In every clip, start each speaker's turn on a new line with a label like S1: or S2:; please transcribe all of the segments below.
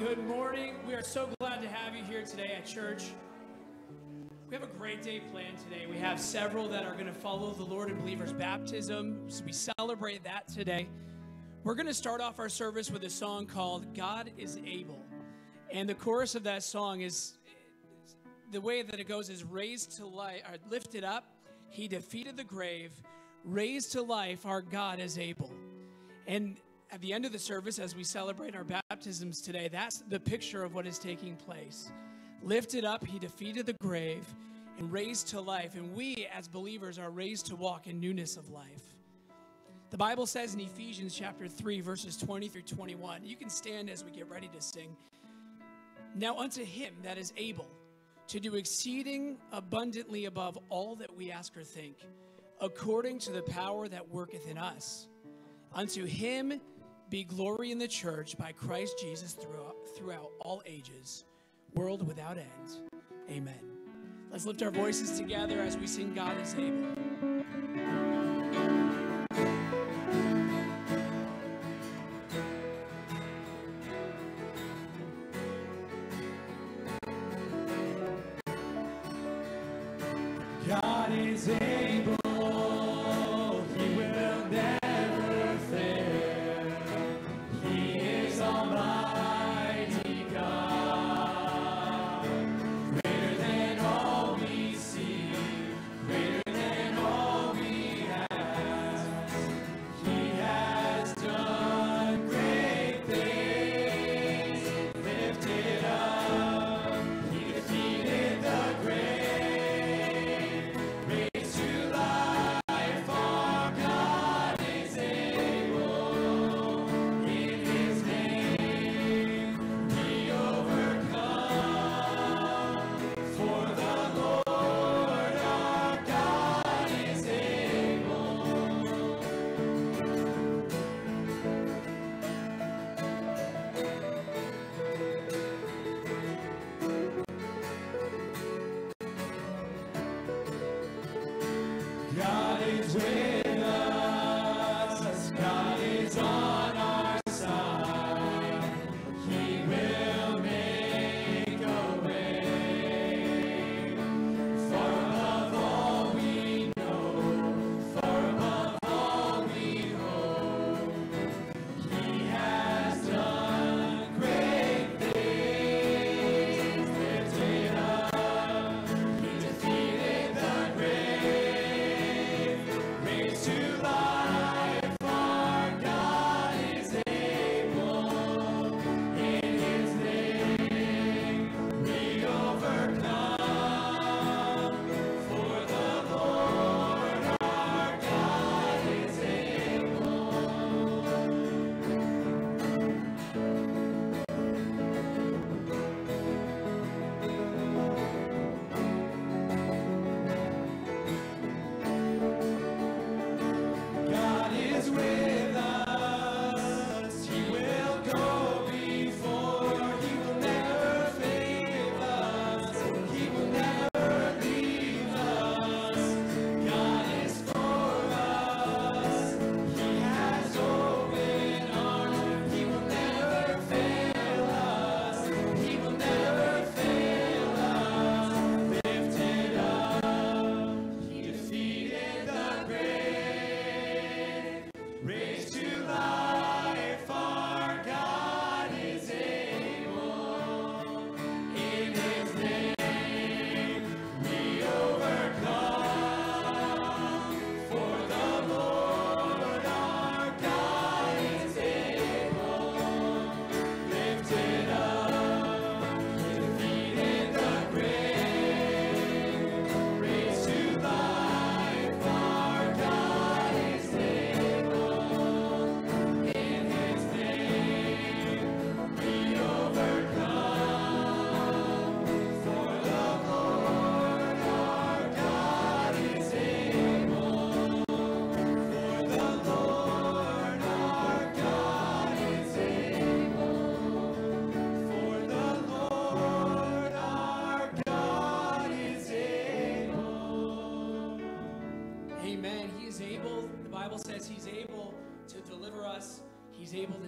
S1: Good morning. We are so glad to have you here today at church. We have a great day planned today. We have several that are going to follow the Lord in believers' baptism. So we celebrate that today. We're going to start off our service with a song called God is Able. And the chorus of that song is the way that it goes is raised to life, or lifted up. He defeated the grave, raised to life. Our God is able. And at the end of the service, as we celebrate our baptisms today, that's the picture of what is taking place. Lifted up, he defeated the grave and raised to life. And we, as believers, are raised to walk in newness of life. The Bible says in Ephesians chapter 3, verses 20 through 21, you can stand as we get ready to sing. Now, unto him that is able to do exceeding abundantly above all that we ask or think, according to the power that worketh in us. Unto him be glory in the church by Christ Jesus throughout, throughout all ages world without end. Amen. Let's lift our voices together as we sing God is able.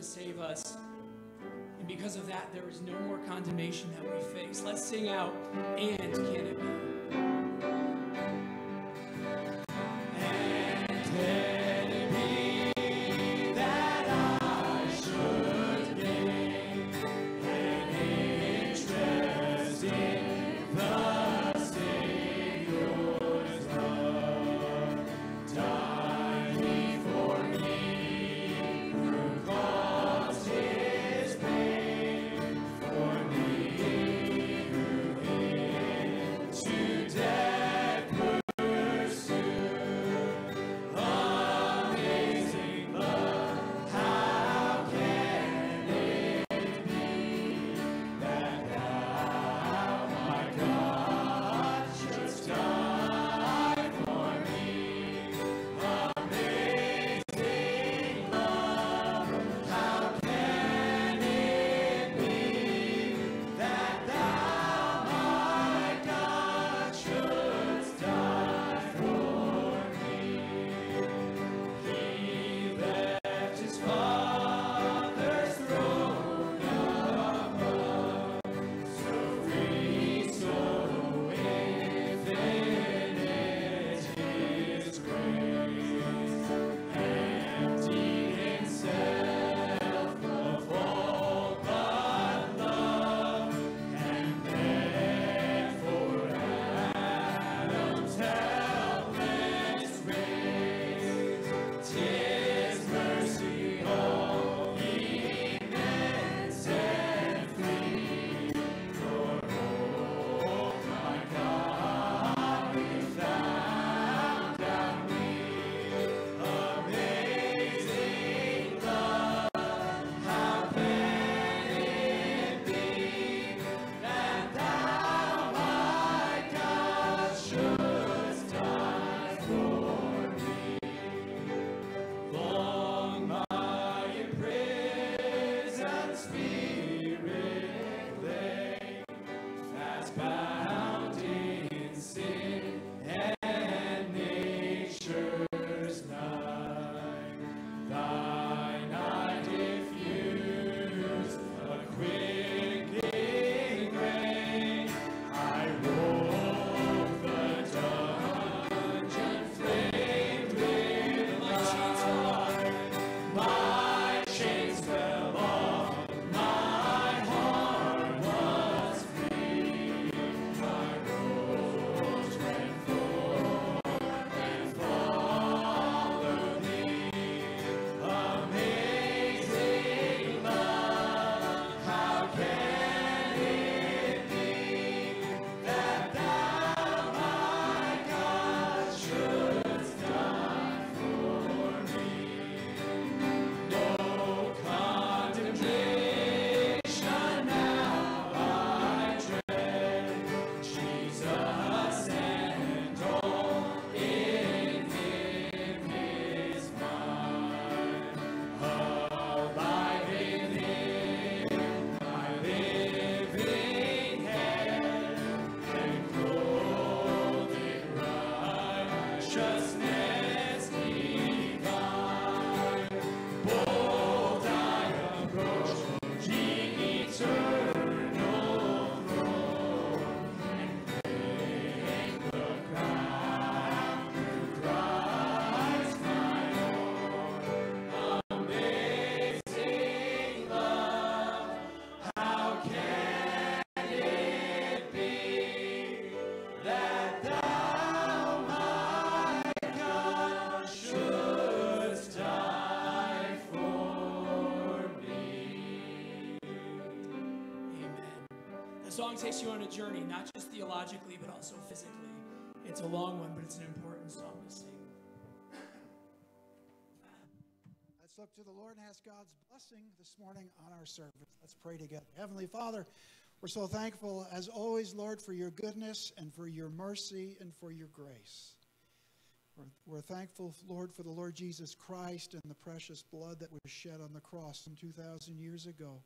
S1: to save us. And because of that, there is no more condemnation that we face. Let's sing out, and can it be? Takes you on a journey, not just theologically, but also physically. It's a long one, but it's an important song to sing.
S2: Let's look to the Lord and ask God's blessing this morning on our service. Let's pray together. Heavenly Father, we're so thankful, as always, Lord, for your goodness and for your mercy and for your grace. We're, thankful, Lord, for the Lord Jesus Christ and the precious blood that was shed on the cross some 2,000 years ago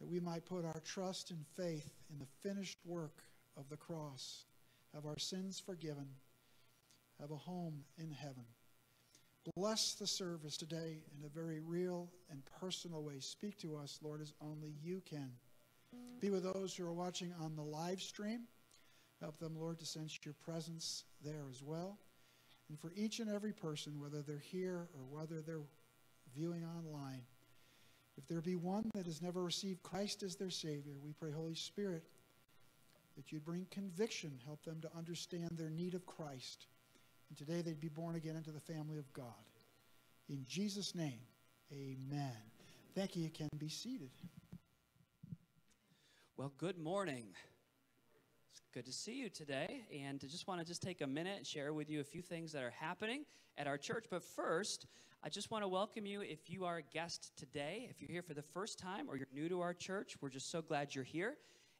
S2: that we might put our trust and faith in the finished work of the cross, have our sins forgiven, have a home in heaven. Bless the service today in a very real and personal way. Speak to us, Lord, as only you can. Be with those who are watching on the live stream. Help them, Lord, to sense your presence there as well. And for each and every person, whether they're here or whether they're viewing online, if there be one that has never received Christ as their Savior, we pray, Holy Spirit, that you'd bring conviction, help them to understand their need of Christ. And today they'd be born again into the family of God. In Jesus' name, amen. Thank you. You can be seated.
S3: Well, good morning. It's good to see you today. And I just want to just take a minute and share with you a few things that are happening at our church. But first, I just want to welcome you if you are a guest today. If you're here for the first time or you're new to our church, we're just so glad you're here.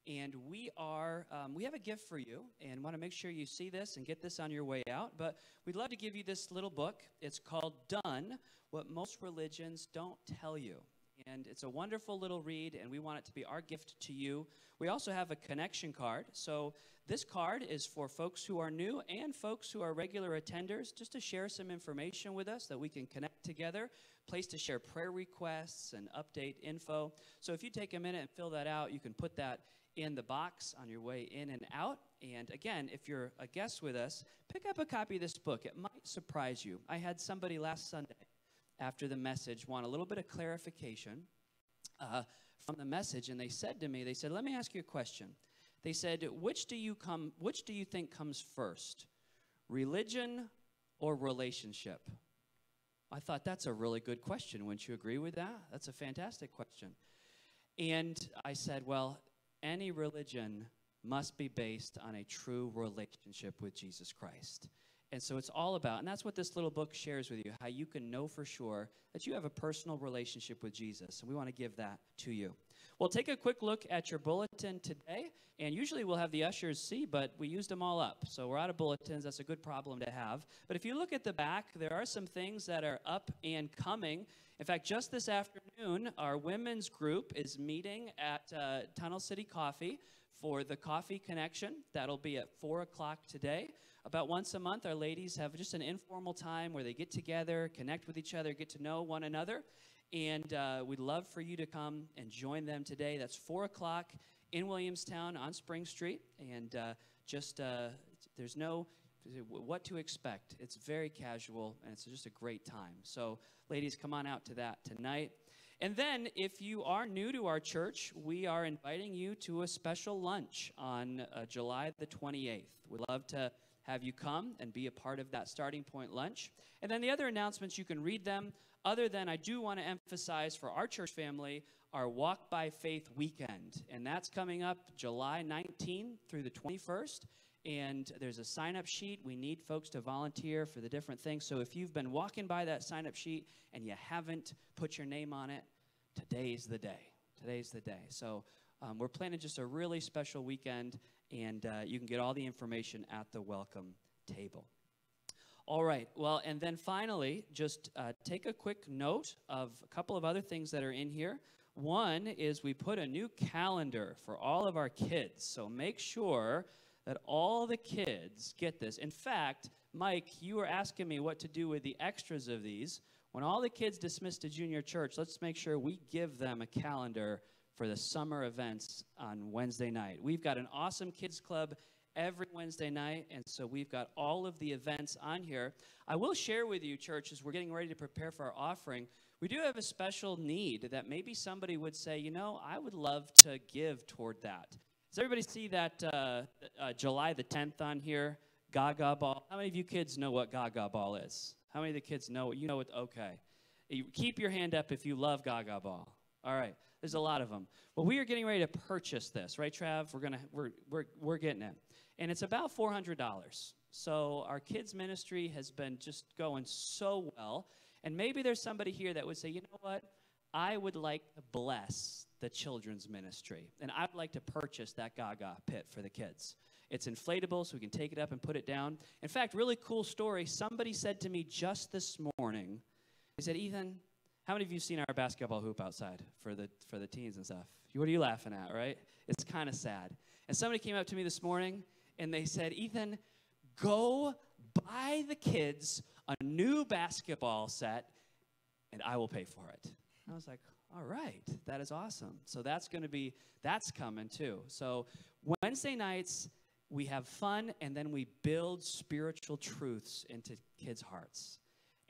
S3: And we are, um, we have a gift for you and want to make sure you see this and get this on your way out. But we'd love to give you this little book. It's called Done What Most Religions Don't Tell You and it's a wonderful little read, and we want it to be our gift to you. We also have a connection card. So, this card is for folks who are new and folks who are regular attenders, just to share some information with us that we can connect together, place to share prayer requests and update info. So, if you take a minute and fill that out, you can put that in the box on your way in and out. And again, if you're a guest with us, pick up a copy of this book. It might surprise you. I had somebody last Sunday after the message want a little bit of clarification uh, from the message, and they said to me, they said, "Let me ask you a question." They said, "Which do you come? Which do you think comes first, religion or relationship?" I thought that's a really good question. Wouldn't you agree with that? That's a fantastic question. And I said, "Well, any religion must be based on a true relationship with Jesus Christ." And so it's all about, and that's what this little book shares with you, how you can know for sure that you have a personal relationship with Jesus. And we want to give that to you. We'll take a quick look at your bulletin today. And usually we'll have the ushers see, but we used them all up. So we're out of bulletins. That's a good problem to have. But if you look at the back, there are some things that are up and coming. In fact, just this afternoon, our women's group is meeting at uh, Tunnel City Coffee for the Coffee Connection. That'll be at 4 o'clock today. About once a month, our ladies have just an informal time where they get together, connect with each other, get to know one another. And uh, we'd love for you to come and join them today. That's 4 o'clock in Williamstown on Spring Street. And uh, just, uh, there's no what to expect. It's very casual and it's just a great time. So, ladies, come on out to that tonight. And then, if you are new to our church, we are inviting you to a special lunch on uh, July the 28th. We'd love to have you come and be a part of that starting point lunch. And then the other announcements, you can read them. Other than I do want to emphasize for our church family, our Walk by Faith weekend. And that's coming up July 19 through the 21st. And there's a sign up sheet. We need folks to volunteer for the different things. So if you've been walking by that sign up sheet and you haven't put your name on it, today's the day. Today's the day. So um, we're planning just a really special weekend and uh, you can get all the information at the welcome table. All right, well, and then finally, just uh, take a quick note of a couple of other things that are in here. One is we put a new calendar for all of our kids, so make sure that all the kids get this. In fact, Mike, you were asking me what to do with the extras of these. When all the kids dismiss to junior church, let's make sure we give them a calendar for the summer events on Wednesday night. We've got an awesome kids club every Wednesday night, and so we've got all of the events on here. I will share with you, church, as we're getting ready to prepare for our offering, we do have a special need that maybe somebody would say, you know, I would love to give toward that. Does everybody see that uh, uh, July the 10th on here? Gaga Ball. How many of you kids know what Gaga Ball is? How many of the kids know? You know it? Okay. You keep your hand up if you love Gaga Ball. All right. There's a lot of them. Well, we are getting ready to purchase this, right, Trav? We're gonna we're we're we're getting it, and it's about four hundred dollars. So our kids ministry has been just going so well, and maybe there's somebody here that would say, you know what? I would like to bless the children's ministry, and I'd like to purchase that Gaga pit for the kids. It's inflatable, so we can take it up and put it down. In fact, really cool story. Somebody said to me just this morning, they said, Ethan, how many of you seen our basketball hoop outside for the for the teens and stuff? What are you laughing at, right? It's kind of sad. And somebody came up to me this morning and they said, "Ethan, go buy the kids a new basketball set and I will pay for it. I was like, all right, that is awesome. So that's going to be, that's coming too. So Wednesday nights, we have fun and then we build spiritual truths into kids' hearts.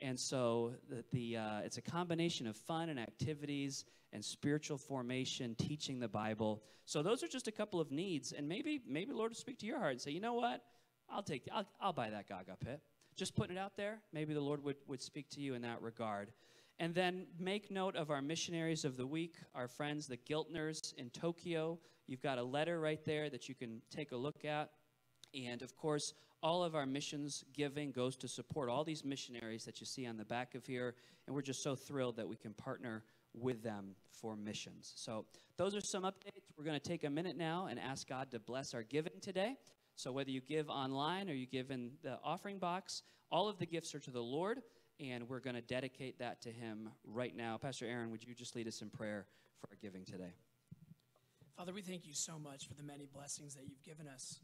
S3: And so the, the uh, it's a combination of fun and activities and spiritual formation, teaching the Bible. So those are just a couple of needs, and maybe maybe Lord will speak to your heart and say, you know what, I'll take, I'll, I'll buy that Gaga pit. Just putting it out there. Maybe the Lord would would speak to you in that regard. And then make note of our missionaries of the week, our friends, the Giltners in Tokyo. You've got a letter right there that you can take a look at. And of course, all of our missions giving goes to support all these missionaries that you see on the back of here. And we're just so thrilled that we can partner with them for missions. So, those are some updates. We're going to take a minute now and ask God to bless our giving today. So, whether you give online or you give in the offering box, all of the gifts are to the Lord, and we're going to dedicate that to Him right now. Pastor Aaron, would you just lead us in prayer for our giving today?
S1: Father, we thank you so much for the many blessings that you've given us.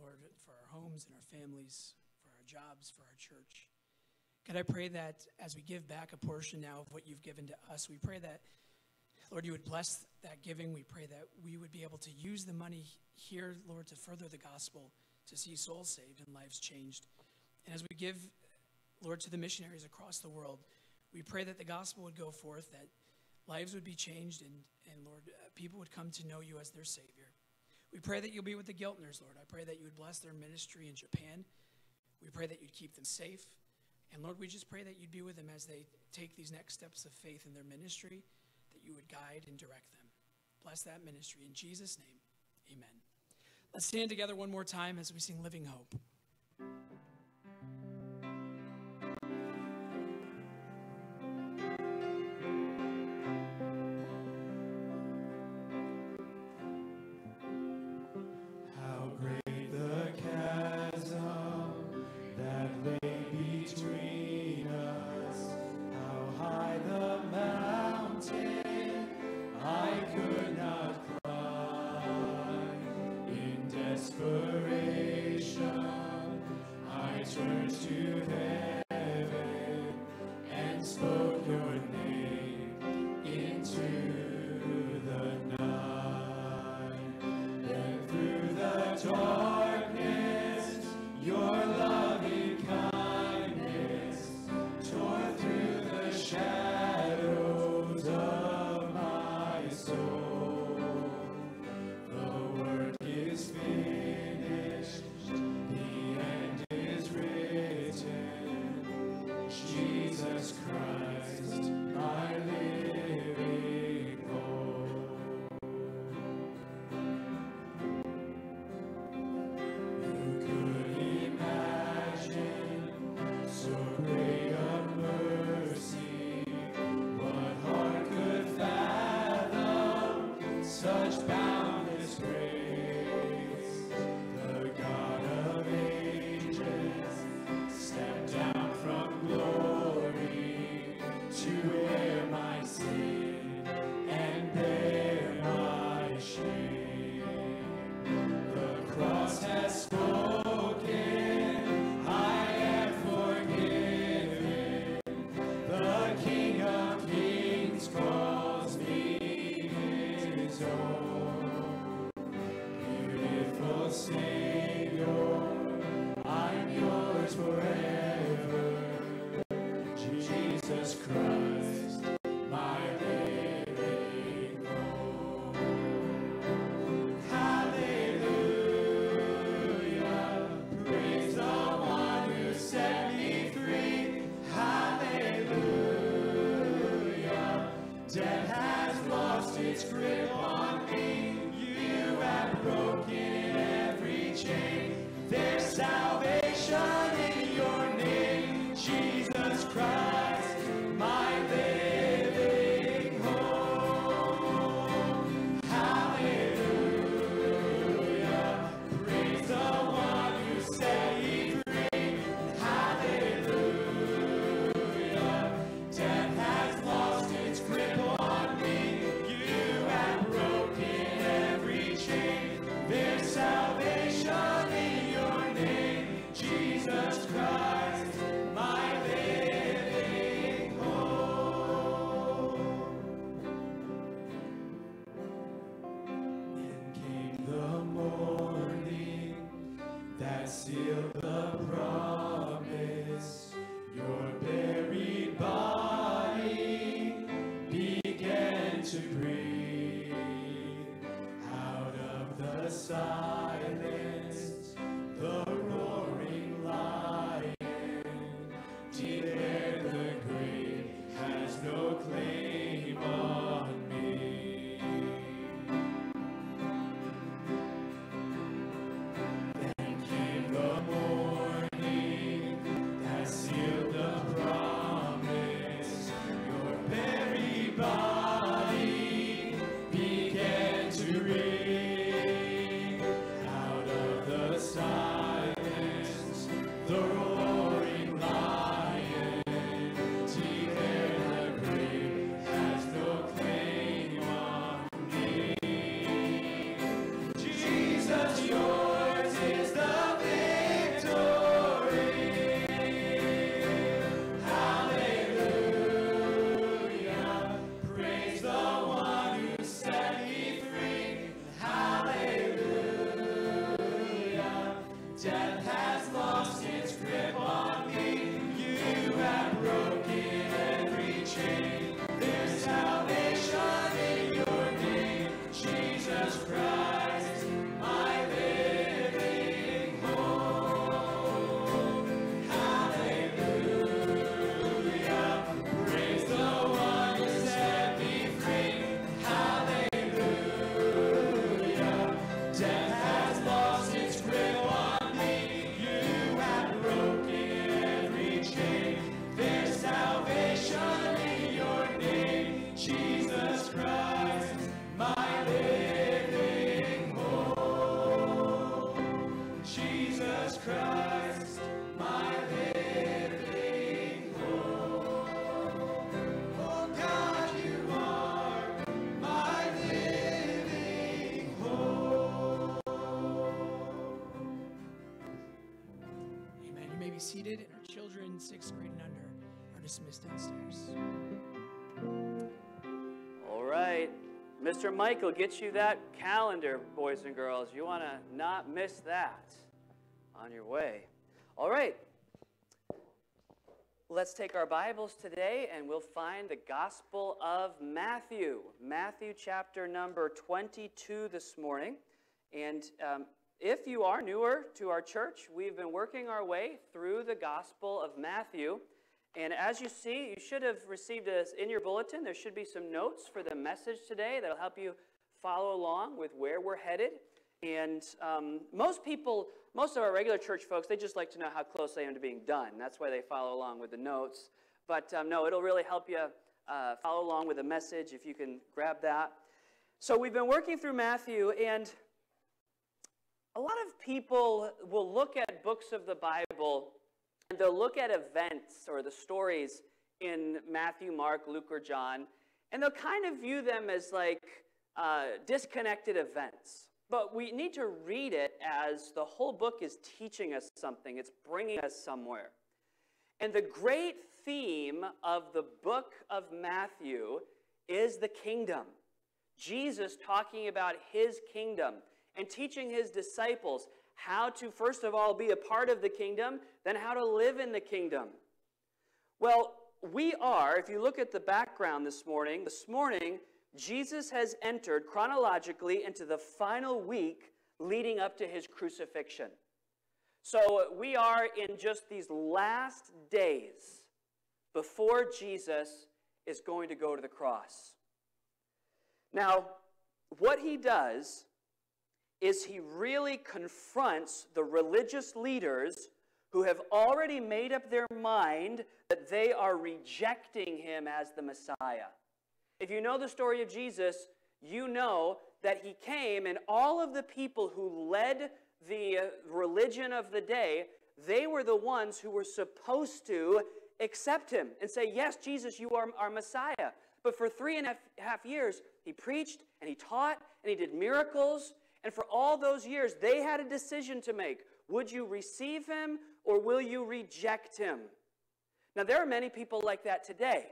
S1: Lord, for our homes and our families, for our jobs, for our church. God, I pray that as we give back a portion now of what you've given to us, we pray that, Lord, you would bless that giving. We pray that we would be able to use the money here, Lord, to further the gospel, to see souls saved and lives changed. And as we give, Lord, to the missionaries across the world, we pray that the gospel would go forth, that lives would be changed, and, and Lord, uh, people would come to know you as their Savior. We pray that you'll be with the Giltners, Lord. I pray that you would bless their ministry in Japan. We pray that you'd keep them safe. And Lord, we just pray that you'd be with them as they take these next steps of faith in their ministry, that you would guide and direct them. Bless that ministry. In Jesus' name, amen. Let's stand together one more time as we sing Living Hope. Children, sixth grade and under, are dismissed downstairs.
S3: All right. Mr. Michael, get you that calendar, boys and girls. You want to not miss that on your way. All right. Let's take our Bibles today and we'll find the Gospel of Matthew. Matthew chapter number 22 this morning. And um, if you are newer to our church, we've been working our way through the Gospel of Matthew. And as you see, you should have received this in your bulletin. There should be some notes for the message today that'll help you follow along with where we're headed. And um, most people, most of our regular church folks, they just like to know how close they am to being done. That's why they follow along with the notes. But um, no, it'll really help you uh, follow along with the message if you can grab that. So we've been working through Matthew, and a lot of people will look at books of the Bible and they'll look at events or the stories in Matthew, Mark, Luke, or John, and they'll kind of view them as like uh, disconnected events. But we need to read it as the whole book is teaching us something, it's bringing us somewhere. And the great theme of the book of Matthew is the kingdom. Jesus talking about his kingdom and teaching his disciples how to, first of all, be a part of the kingdom, then how to live in the kingdom. Well, we are, if you look at the background this morning, this morning, Jesus has entered chronologically into the final week leading up to his crucifixion. So we are in just these last days before Jesus is going to go to the cross. Now, what he does is he really confronts the religious leaders who have already made up their mind that they are rejecting him as the Messiah. If you know the story of Jesus, you know that he came and all of the people who led the religion of the day, they were the ones who were supposed to accept him and say, Yes, Jesus, you are our Messiah. But for three and a half years, he preached and he taught and he did miracles and for all those years, they had a decision to make. Would you receive him or will you reject him? Now, there are many people like that today.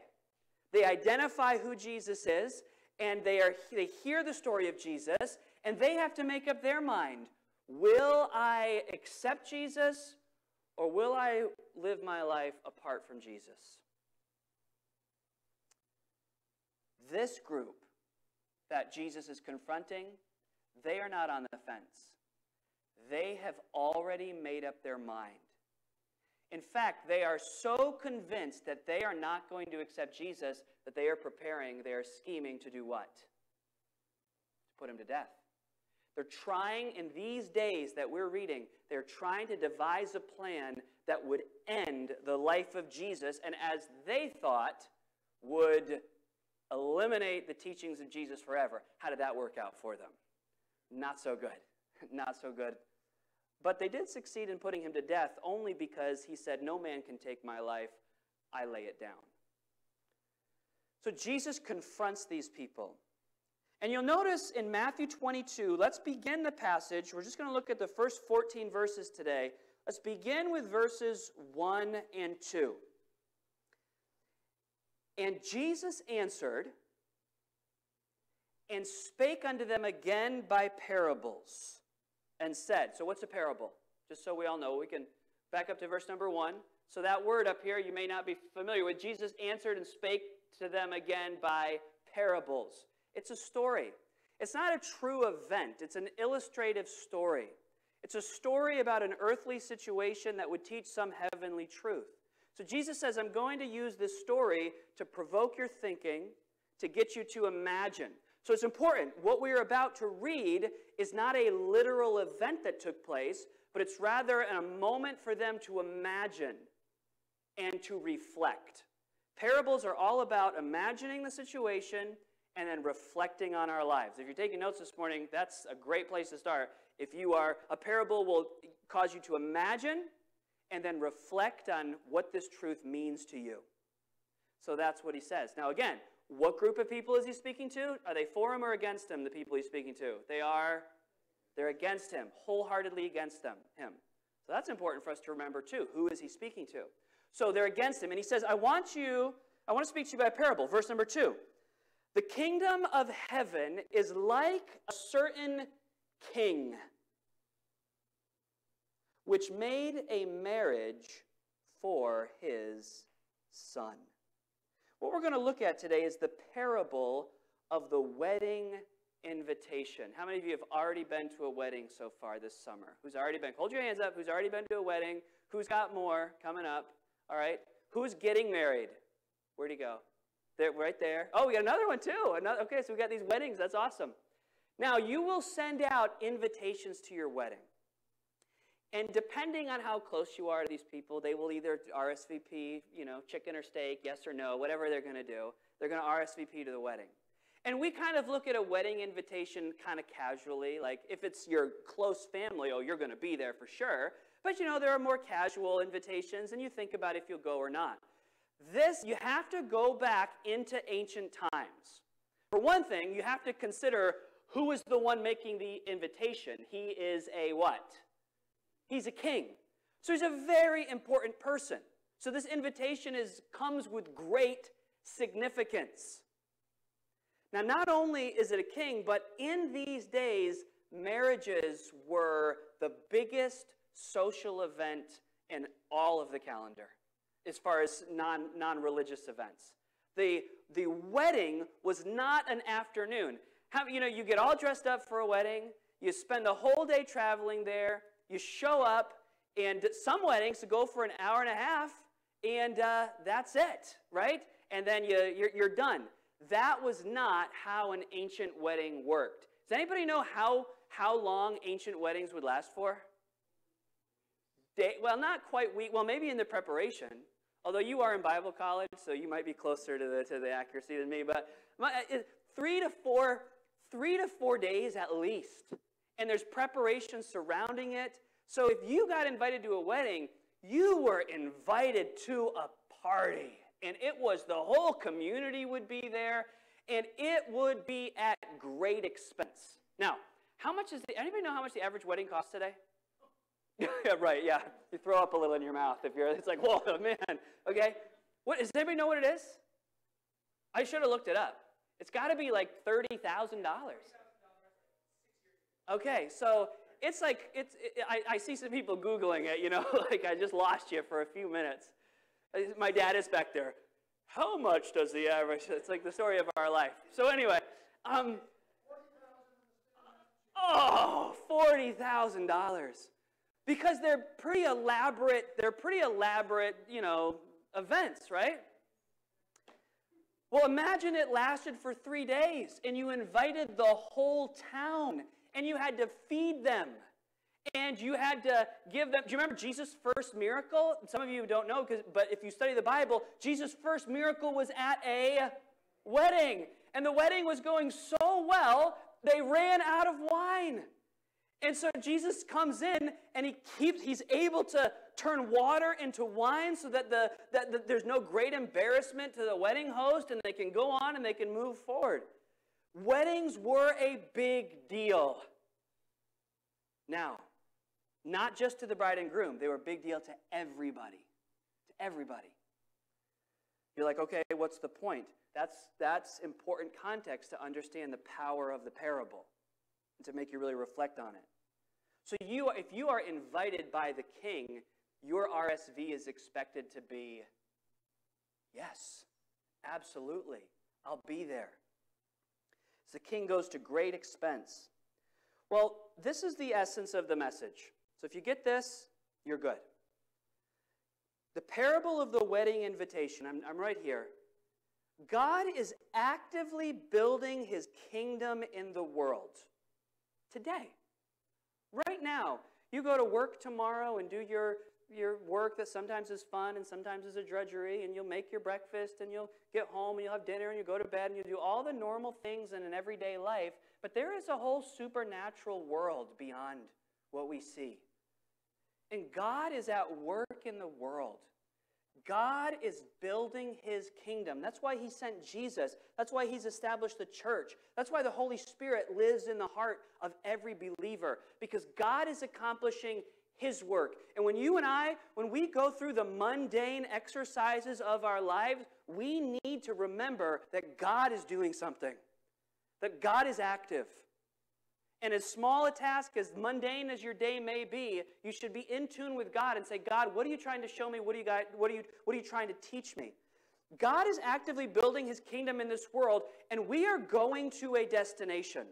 S3: They identify who Jesus is, and they, are, they hear the story of Jesus, and they have to make up their mind Will I accept Jesus or will I live my life apart from Jesus? This group that Jesus is confronting they are not on the fence. They have already made up their mind. In fact, they are so convinced that they are not going to accept Jesus that they are preparing, they are scheming to do what? To put him to death. They're trying, in these days that we're reading, they're trying to devise a plan that would end the life of Jesus and, as they thought, would eliminate the teachings of Jesus forever. How did that work out for them? Not so good. Not so good. But they did succeed in putting him to death only because he said, No man can take my life, I lay it down. So Jesus confronts these people. And you'll notice in Matthew 22, let's begin the passage. We're just going to look at the first 14 verses today. Let's begin with verses 1 and 2. And Jesus answered and spake unto them again by parables and said, So, what's a parable? Just so we all know, we can back up to verse number 1. So, that word up here you may not be familiar with. Jesus answered and spake to them again by parables. It's a story. It's not a true event, it's an illustrative story. It's a story about an earthly situation that would teach some heavenly truth. So Jesus says, I'm going to use this story to provoke your thinking, to get you to imagine. So it's important. What we are about to read is not a literal event that took place, but it's rather a moment for them to imagine and to reflect. Parables are all about imagining the situation and then reflecting on our lives. If you're taking notes this morning, that's a great place to start. If you are, a parable will cause you to imagine and then reflect on what this truth means to you. So that's what he says. Now, again, what group of people is he speaking to? Are they for him or against him, the people he's speaking to? They are, they're against him, wholeheartedly against them, him. So that's important for us to remember too. Who is he speaking to? So they're against him. And he says, I want you, I want to speak to you by a parable. Verse number two. The kingdom of heaven is like a certain king which made a marriage for his son. What we're going to look at today is the parable of the wedding invitation. How many of you have already been to a wedding so far this summer? Who's already been? Hold your hands up. Who's already been to a wedding? Who's got more coming up? All right. Who's getting married? Where'd he go? There, right there. Oh, we got another one too. Another, okay, so we got these weddings. That's awesome. Now, you will send out invitations to your wedding. And depending on how close you are to these people, they will either RSVP, you know, chicken or steak, yes or no, whatever they're going to do. They're going to RSVP to the wedding. And we kind of look at a wedding invitation kind of casually, like if it's your close family, oh, you're going to be there for sure. But you know, there are more casual invitations, and you think about if you'll go or not. This, you have to go back into ancient times. For one thing, you have to consider who is the one making the invitation. He is a what? He's a king. So he's a very important person. So this invitation is, comes with great significance. Now, not only is it a king, but in these days, marriages were the biggest social event in all of the calendar as far as non, non-religious events. The, the wedding was not an afternoon. How, you know, you get all dressed up for a wedding, you spend the whole day traveling there, you show up, and some weddings to go for an hour and a half, and uh, that's it, right? And then you, you're, you're done. That was not how an ancient wedding worked. Does anybody know how, how long ancient weddings would last for? Day, well, not quite week. Well, maybe in the preparation. Although you are in Bible college, so you might be closer to the, to the accuracy than me. But my, three to four, three to four days at least and there's preparation surrounding it. So if you got invited to a wedding, you were invited to a party. And it was the whole community would be there, and it would be at great expense. Now, how much is the, anybody know how much the average wedding costs today? yeah, right, yeah. You throw up a little in your mouth if you're, it's like, whoa, man. Okay. What, does anybody know what it is? I should have looked it up. It's got to be like $30,000. Okay, so it's like, it's, it, I, I see some people Googling it, you know, like I just lost you for a few minutes. Uh, my dad is back there. How much does the average? It's like the story of our life. So anyway, um, oh, $40,000 because they're pretty elaborate, they're pretty elaborate, you know, events, right? Well, imagine it lasted for three days and you invited the whole town and you had to feed them and you had to give them. Do you remember Jesus' first miracle? Some of you don't know, but if you study the Bible, Jesus' first miracle was at a wedding. And the wedding was going so well, they ran out of wine. And so Jesus comes in and he keeps, he's able to turn water into wine so that, the, that the, there's no great embarrassment to the wedding host and they can go on and they can move forward. Weddings were a big deal. Now, not just to the bride and groom, they were a big deal to everybody. To everybody. You're like, okay, what's the point? That's, that's important context to understand the power of the parable and to make you really reflect on it. So you, if you are invited by the king, your RSVP is expected to be, yes, absolutely, I'll be there. The king goes to great expense. Well, this is the essence of the message. So if you get this, you're good. The parable of the wedding invitation, I'm, I'm right here. God is actively building his kingdom in the world today. Right now, you go to work tomorrow and do your, your work that sometimes is fun and sometimes is a drudgery, and you'll make your breakfast and you'll get home and you'll have dinner and you go to bed and you do all the normal things in an everyday life. But there is a whole supernatural world beyond what we see. And God is at work in the world. God is building his kingdom. That's why he sent Jesus. That's why he's established the church. That's why the Holy Spirit lives in the heart of every believer because God is accomplishing his work. And when you and I, when we go through the mundane exercises of our lives, we need to remember that God is doing something, that God is active. And as small a task, as mundane as your day may be, you should be in tune with God and say, God, what are you trying to show me? What are you, what are you, what are you trying to teach me? God is actively building his kingdom in this world, and we are going to a destination.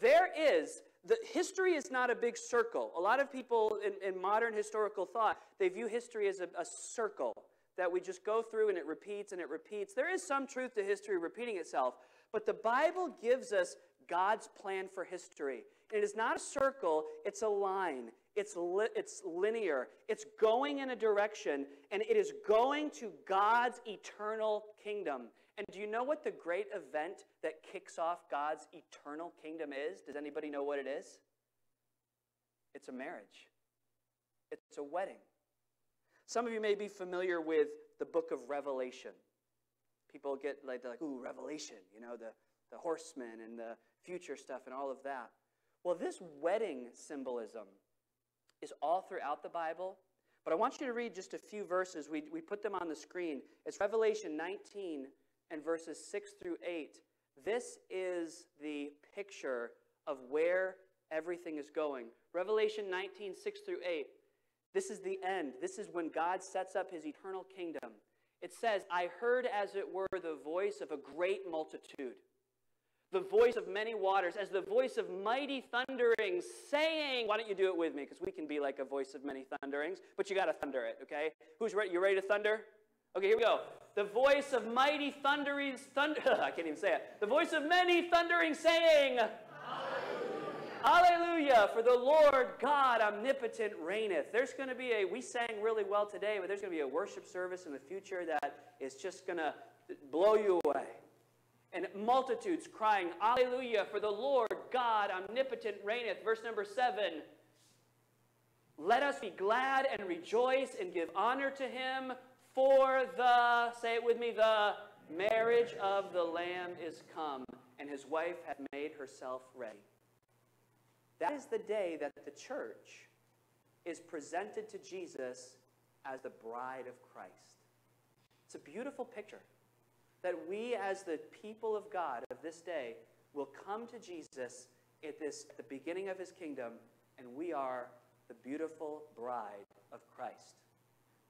S3: There is, the history is not a big circle. A lot of people in, in modern historical thought, they view history as a, a circle that we just go through and it repeats and it repeats. There is some truth to history repeating itself, but the Bible gives us God's plan for history. It is not a circle, it's a line. It's, li- it's linear. It's going in a direction, and it is going to God's eternal kingdom. And do you know what the great event that kicks off God's eternal kingdom is? Does anybody know what it is? It's a marriage, it's a wedding. Some of you may be familiar with the book of Revelation. People get like, like ooh, Revelation, you know, the, the horsemen and the future stuff and all of that. Well, this wedding symbolism is all throughout the Bible, but I want you to read just a few verses. We, we put them on the screen. It's Revelation 19 and verses 6 through 8. This is the picture of where everything is going. Revelation 19, 6 through 8. This is the end. This is when God sets up his eternal kingdom. It says, I heard as it were the voice of a great multitude the voice of many waters, as the voice of mighty thunderings, saying, Why don't you do it with me? Because we can be like a voice of many thunderings, but you got to thunder it, okay? Who's ready? You ready to thunder? Okay, here we go. The voice of mighty thunderings, thunder, I can't even say it. The voice of many thundering saying, Hallelujah. Hallelujah, for the Lord God omnipotent reigneth. There's going to be a, we sang really well today, but there's going to be a worship service in the future that is just going to blow you away and multitudes crying, Alleluia, for the Lord God omnipotent reigneth. Verse number seven. Let us be glad and rejoice and give honor to him, for the, say it with me, the marriage of the Lamb is come, and his wife hath made herself ready. That is the day that the church is presented to Jesus as the bride of Christ. It's a beautiful picture that we, as the people of God of this day, will come to Jesus at, this, at the beginning of his kingdom, and we are the beautiful bride of Christ.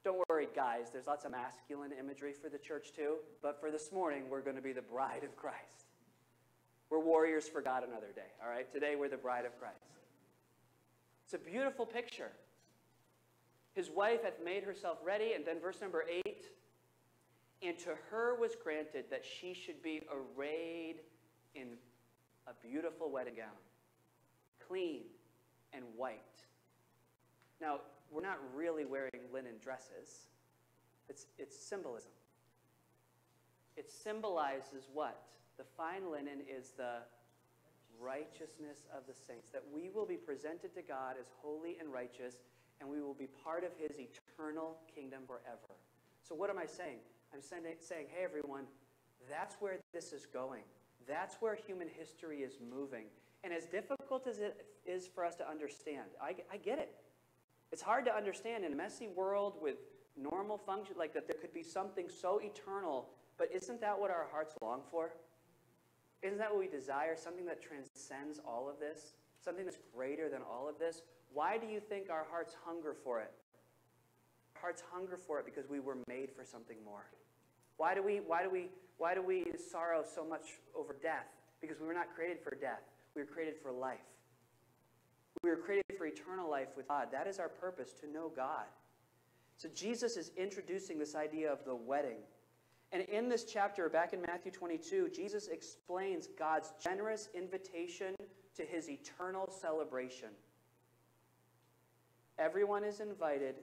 S3: Don't worry, guys, there's lots of masculine imagery for the church too, but for this morning, we're going to be the bride of Christ. We're warriors for God another day, all right? Today, we're the bride of Christ. It's a beautiful picture. His wife hath made herself ready, and then verse number 8 and to her was granted that she should be arrayed in a beautiful wedding gown, clean and white. Now, we're not really wearing linen dresses, it's, it's symbolism. It symbolizes what? The fine linen is the righteousness of the saints, that we will be presented to God as holy and righteous, and we will be part of his eternal kingdom forever. So, what am I saying? I'm saying, hey, everyone, that's where this is going. That's where human history is moving. And as difficult as it is for us to understand, I, I get it. It's hard to understand in a messy world with normal function, like that there could be something so eternal, but isn't that what our hearts long for? Isn't that what we desire? Something that transcends all of this? Something that's greater than all of this? Why do you think our hearts hunger for it? Our hearts hunger for it because we were made for something more. Why do we, why do we, why do we sorrow so much over death? Because we were not created for death. We were created for life. We were created for eternal life with God. That is our purpose, to know God. So Jesus is introducing this idea of the wedding. And in this chapter, back in Matthew 22, Jesus explains God's generous invitation to his eternal celebration. Everyone is invited.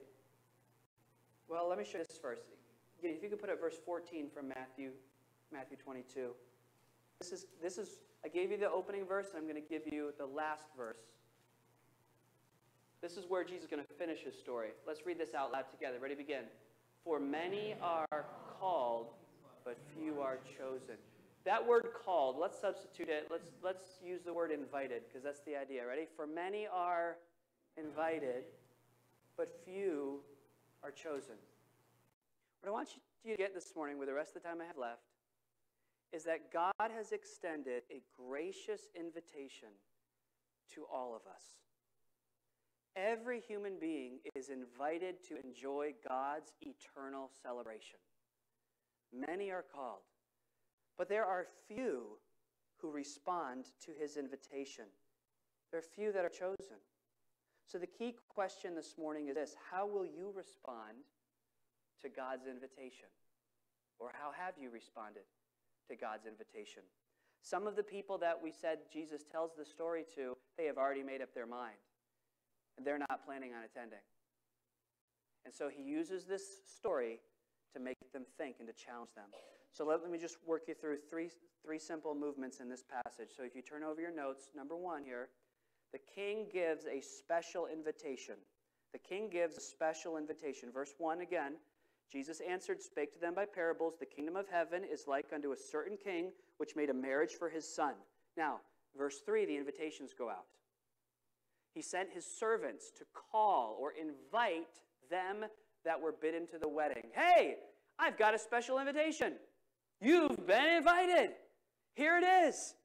S3: Well, let me show you this first. If you could put up verse 14 from Matthew, Matthew 22. This is, this is, I gave you the opening verse, and I'm going to give you the last verse. This is where Jesus is going to finish his story. Let's read this out loud together. Ready, begin. For many are called, but few are chosen. That word called, let's substitute it. Let's, let's use the word invited, because that's the idea. Ready? For many are invited, but few are chosen. What I want you to get this morning, with the rest of the time I have left, is that God has extended a gracious invitation to all of us. Every human being is invited to enjoy God's eternal celebration. Many are called, but there are few who respond to his invitation. There are few that are chosen. So the key question this morning is this How will you respond to God's invitation? Or how have you responded to God's invitation? Some of the people that we said Jesus tells the story to, they have already made up their mind. And they're not planning on attending. And so he uses this story to make them think and to challenge them. So let, let me just work you through three, three simple movements in this passage. So if you turn over your notes, number one here, the king gives a special invitation. The king gives a special invitation. Verse 1 again Jesus answered, spake to them by parables, The kingdom of heaven is like unto a certain king which made a marriage for his son. Now, verse 3, the invitations go out. He sent his servants to call or invite them that were bidden to the wedding. Hey, I've got a special invitation. You've been invited. Here it is.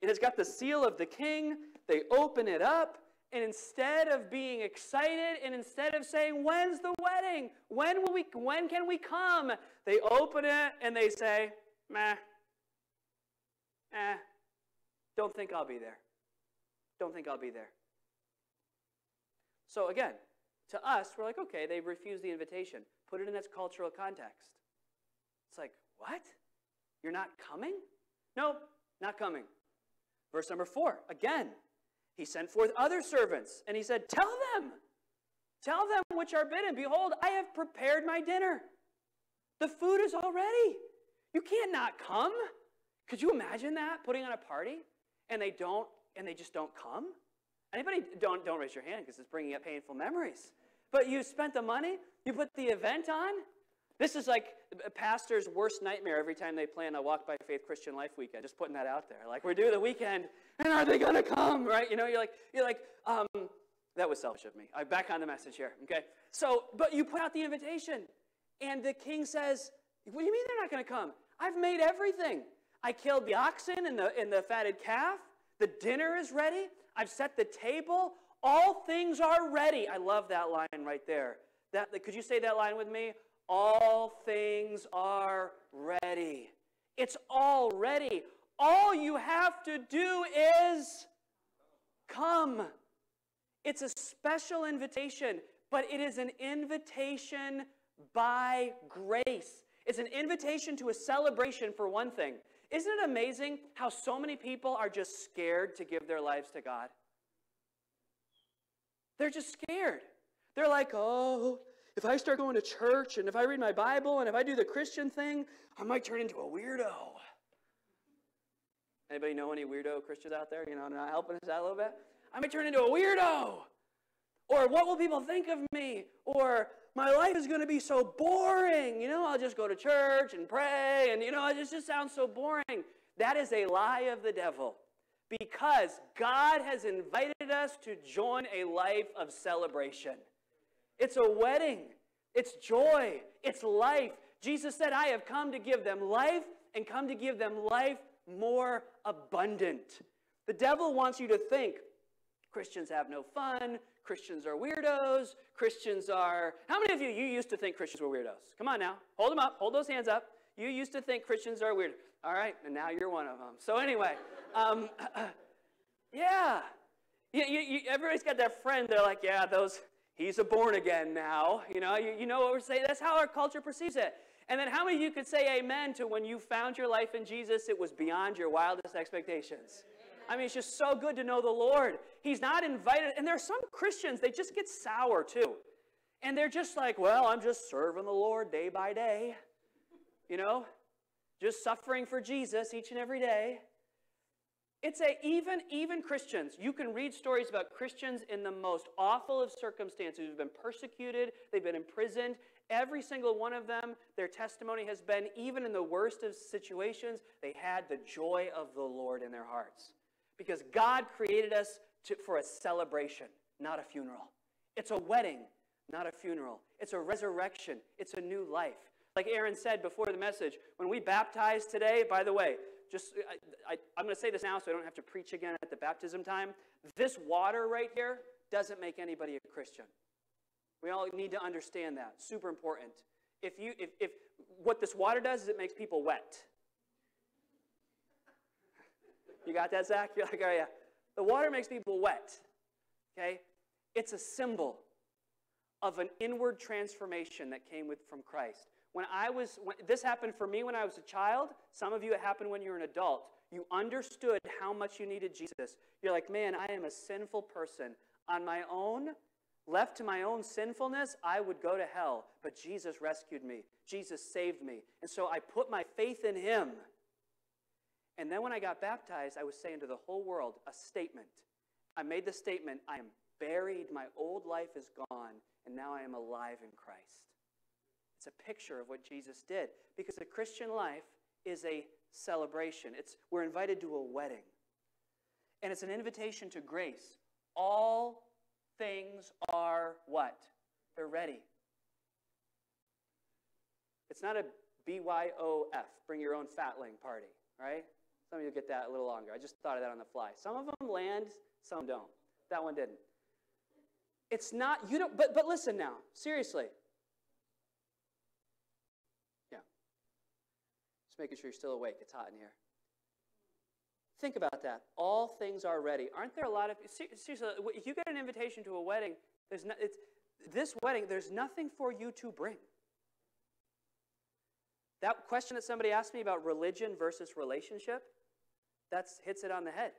S3: It has got the seal of the king. They open it up. And instead of being excited and instead of saying, When's the wedding? When, will we, when can we come? They open it and they say, Meh. Eh. Don't think I'll be there. Don't think I'll be there. So again, to us, we're like, okay, they refused the invitation. Put it in its cultural context. It's like, what? You're not coming? No, not coming. Verse number four, again, he sent forth other servants, and he said, Tell them, tell them which are bidden, Behold, I have prepared my dinner. The food is all ready. You can't not come. Could you imagine that? Putting on a party and they don't, and they just don't come? Anybody, don't, don't raise your hand because it's bringing up painful memories. But you spent the money, you put the event on. This is like a pastor's worst nightmare every time they plan a Walk by Faith Christian Life weekend. Just putting that out there. Like, we're due the weekend, and are they going to come? Right? You know, you're like, you're like, um, that was selfish of me. I'm back on the message here, okay? So, but you put out the invitation, and the king says, What do you mean they're not going to come? I've made everything. I killed the oxen and the, and the fatted calf. The dinner is ready. I've set the table. All things are ready. I love that line right there. That, could you say that line with me? All things are ready. It's all ready. All you have to do is come. It's a special invitation, but it is an invitation by grace. It's an invitation to a celebration for one thing. Isn't it amazing how so many people are just scared to give their lives to God? They're just scared. They're like, oh, if I start going to church and if I read my Bible and if I do the Christian thing, I might turn into a weirdo. Anybody know any weirdo Christians out there? You know, not helping us out a little bit? I might turn into a weirdo. Or what will people think of me? Or my life is going to be so boring. You know, I'll just go to church and pray, and, you know, it just, sounds so boring. That is a lie of the devil because God has invited us to join a life of celebration. It's a wedding, it's joy, it's life. Jesus said, I have come to give them life and come to give them life more abundant. The devil wants you to think Christians have no fun, Christians are weirdos. Christians are. How many of you, you used to think Christians were weirdos? Come on now. Hold them up. Hold those hands up. You used to think Christians are weird. All right, and now you're one of them. So, anyway, um, yeah. You, you, you, everybody's got that friend. They're like, yeah, those, he's a born again now. You know, you, you know what we're saying? That's how our culture perceives it. And then how many of you could say amen to when you found your life in Jesus, it was beyond your wildest expectations? I mean, it's just so good to know the Lord. He's not invited. And there are some Christians, they just get sour too. And they're just like, well, I'm just serving the Lord day by day. You know, just suffering for Jesus each and every day. It's a even even Christians. You can read stories about Christians in the most awful of circumstances who've been persecuted, they've been imprisoned. Every single one of them, their testimony has been even in the worst of situations, they had the joy of the Lord in their hearts. Because God created us to, for a celebration, not a funeral. It's a wedding, not a funeral. It's a resurrection, it's a new life. Like Aaron said before the message, when we baptize today, by the way, just I, am going to say this now so I don't have to preach again at the baptism time. This water right here doesn't make anybody a Christian. We all need to understand that. Super important. If you if, if what this water does is it makes people wet. You got that, Zach? You're like, oh, yeah. The water makes people wet. Okay? It's a symbol of an inward transformation that came with, from Christ. When I was, when, this happened for me when I was a child. Some of you, it happened when you were an adult. You understood how much you needed Jesus. You're like, man, I am a sinful person. On my own, left to my own sinfulness, I would go to hell. But Jesus rescued me. Jesus saved me. And so I put my faith in him. And then when I got baptized, I was saying to the whole world a statement. I made the statement I am buried, my old life is gone, and now I am alive in Christ. It's a picture of what Jesus did because the Christian life is a celebration. It's, we're invited to a wedding, and it's an invitation to grace. All things are what? They're ready. It's not a BYOF, bring your own fatling party, right? Some of you get that a little longer. I just thought of that on the fly. Some of them land, some don't. That one didn't. It's not, you don't, but, but listen now, seriously. Yeah. Just making sure you're still awake. It's hot in here. Think about that. All things are ready. Aren't there a lot of, seriously, if you get an invitation to a wedding, there's no, it's, this wedding, there's nothing for you to bring. That question that somebody asked me about religion versus relationship, that hits it on the head.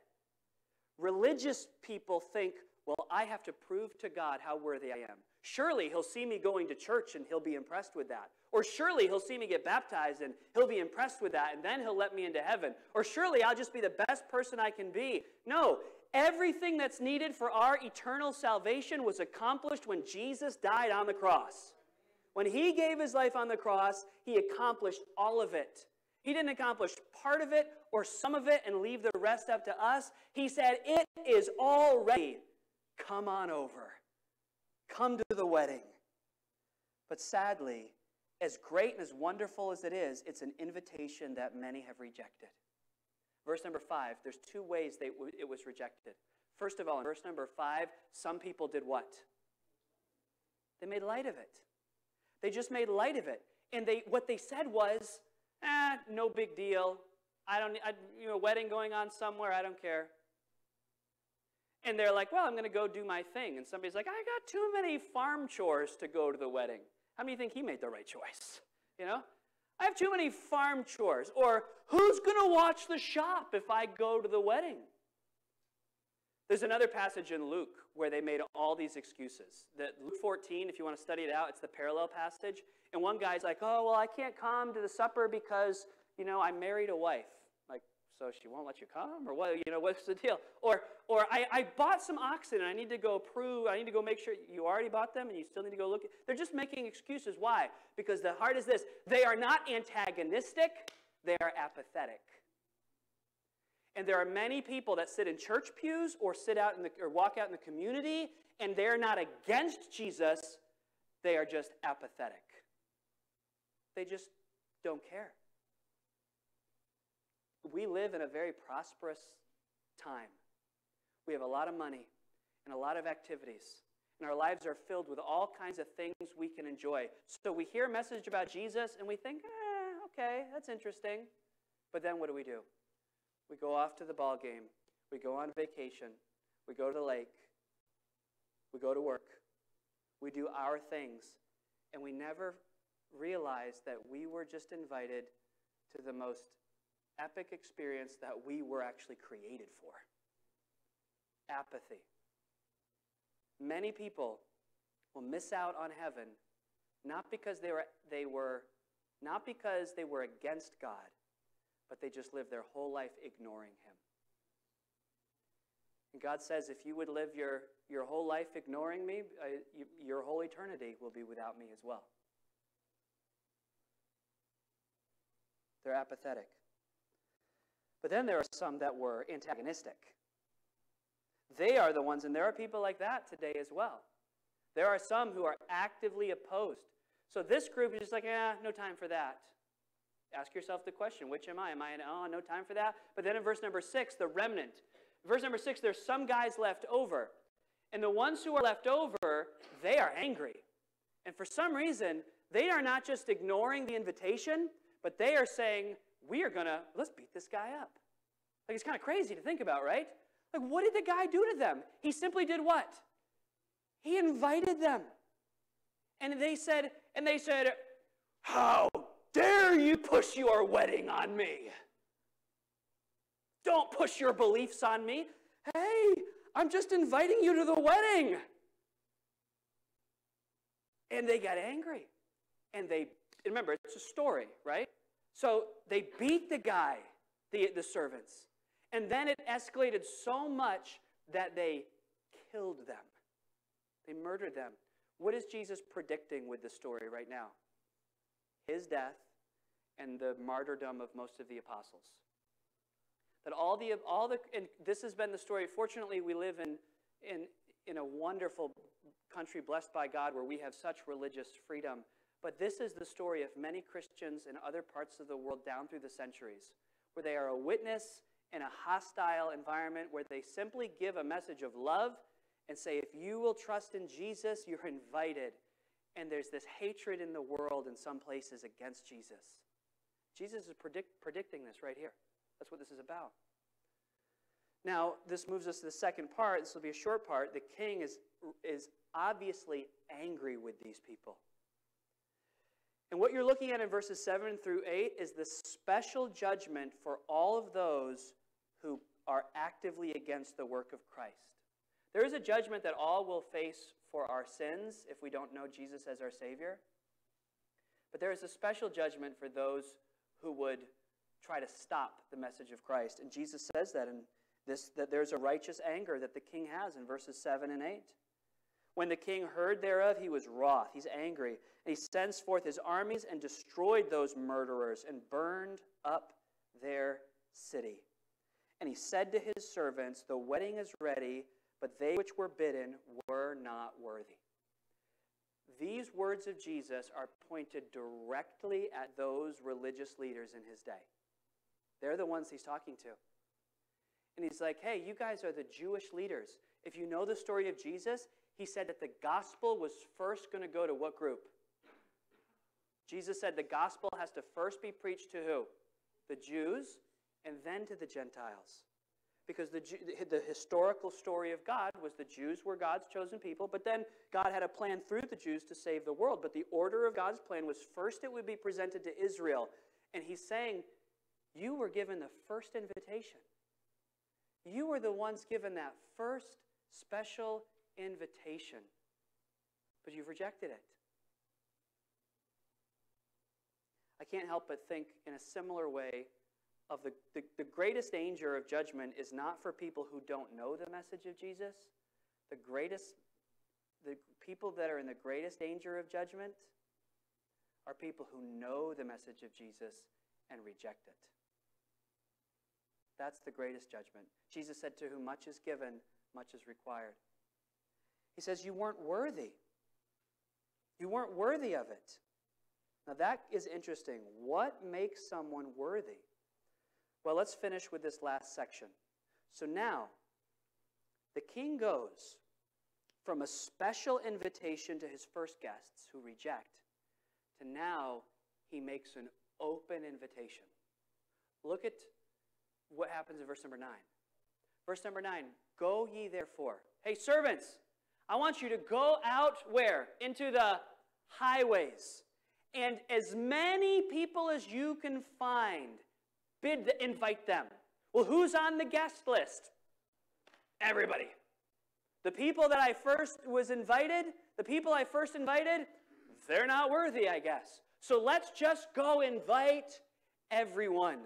S3: Religious people think, well, I have to prove to God how worthy I am. Surely he'll see me going to church and he'll be impressed with that. Or surely he'll see me get baptized and he'll be impressed with that and then he'll let me into heaven. Or surely I'll just be the best person I can be. No, everything that's needed for our eternal salvation was accomplished when Jesus died on the cross. When he gave his life on the cross, he accomplished all of it. He didn't accomplish part of it or some of it and leave the rest up to us. He said, It is all ready. Come on over. Come to the wedding. But sadly, as great and as wonderful as it is, it's an invitation that many have rejected. Verse number five, there's two ways they, it was rejected. First of all, in verse number five, some people did what? They made light of it. They just made light of it. And they, what they said was, eh, no big deal. I don't, I, you know, wedding going on somewhere, I don't care. And they're like, well, I'm going to go do my thing. And somebody's like, I got too many farm chores to go to the wedding. How many think he made the right choice? You know? I have too many farm chores. Or who's going to watch the shop if I go to the wedding? There's another passage in Luke where they made all these excuses. That Luke 14, if you want to study it out, it's the parallel passage. And one guy's like, "Oh, well, I can't come to the supper because, you know, I married a wife." Like, so she won't let you come, or what? You know, what's the deal? Or, or I, I bought some oxen and I need to go prove. I need to go make sure you already bought them and you still need to go look. They're just making excuses. Why? Because the heart is this: they are not antagonistic; they are apathetic. And there are many people that sit in church pews or sit out in the, or walk out in the community, and they're not against Jesus, they are just apathetic. They just don't care. We live in a very prosperous time. We have a lot of money and a lot of activities, and our lives are filled with all kinds of things we can enjoy. So we hear a message about Jesus and we think, eh, okay, that's interesting. But then what do we do? We go off to the ball game. We go on vacation. We go to the lake. We go to work. We do our things. And we never realize that we were just invited to the most epic experience that we were actually created for apathy. Many people will miss out on heaven not because they were, they were not because they were against God, but they just lived their whole life ignoring Him. And God says, if you would live your, your whole life ignoring me, uh, you, your whole eternity will be without me as well. They're apathetic. But then there are some that were antagonistic. They are the ones, and there are people like that today as well. There are some who are actively opposed. So this group is just like, yeah, no time for that. Ask yourself the question, which am I? Am I in, oh, no time for that? But then in verse number six, the remnant. Verse number six, there's some guys left over. And the ones who are left over, they are angry. And for some reason, they are not just ignoring the invitation, but they are saying, we are going to, let's beat this guy up. Like, it's kind of crazy to think about, right? Like, what did the guy do to them? He simply did what? He invited them. And they said, and they said, how dare you push your wedding on me? Don't push your beliefs on me. Hey, I'm just inviting you to the wedding. And they got angry. And they, remember, it's a story, right? So they beat the guy, the, the servants. And then it escalated so much that they killed them. They murdered them. What is Jesus predicting with the story right now? his death, and the martyrdom of most of the apostles. That all the, all the, and this has been the story. Fortunately, we live in, in, in a wonderful country blessed by God where we have such religious freedom. But this is the story of many Christians in other parts of the world down through the centuries, where they are a witness in a hostile environment where they simply give a message of love and say, if you will trust in Jesus, you're invited and there's this hatred in the world in some places against Jesus. Jesus is predict, predicting this right here. That's what this is about. Now, this moves us to the second part. This will be a short part. The king is, is obviously angry with these people. And what you're looking at in verses 7 through 8 is the special judgment for all of those who are actively against the work of Christ. There is a judgment that all will face for our sins if we don't know Jesus as our Savior. But there is a special judgment for those who would try to stop the message of Christ. And Jesus says that in this that there's a righteous anger that the king has in verses 7 and 8. When the king heard thereof, he was wroth, he's angry, and he sends forth his armies and destroyed those murderers and burned up their city. And he said to his servants, The wedding is ready, but they which were bidden were not worthy. These words of Jesus are pointed directly at those religious leaders in his day. They're the ones he's talking to. And he's like, hey, you guys are the Jewish leaders. If you know the story of Jesus, he said that the gospel was first going to go to what group? Jesus said the gospel has to first be preached to who? The Jews, and then to the Gentiles. because the, the historical story of God was the Jews were God's chosen people, but then God had a plan through the Jews to save the world. But the order of God's plan was first it would be presented to Israel. And he's saying, You were given the first invitation. You were the ones given that first special invitation, but you've rejected it. I can't help but think in a similar way of the, the, the, greatest danger of judgment is not for people who don't know the message of Jesus. The greatest, the people that are in the greatest danger of judgment are people who know the message of Jesus and reject it. That's the greatest judgment. Jesus said, To whom much is given, much is required. He says, You weren't worthy. You weren't worthy of it. Now, that is interesting. What makes someone worthy? Well, let's finish with this last section. So now, the king goes from a special invitation to his first guests who reject to now he makes an open invitation. Look at what happens in verse number 9. Verse number 9 Go ye therefore. Hey, servants, I want you to go out where? Into the highways. And as many people as you can find, bid invite them. Well, who's on the guest list? Everybody. The people that I first was invited, the people I first invited, they're not worthy, I guess. So let's just go invite everyone.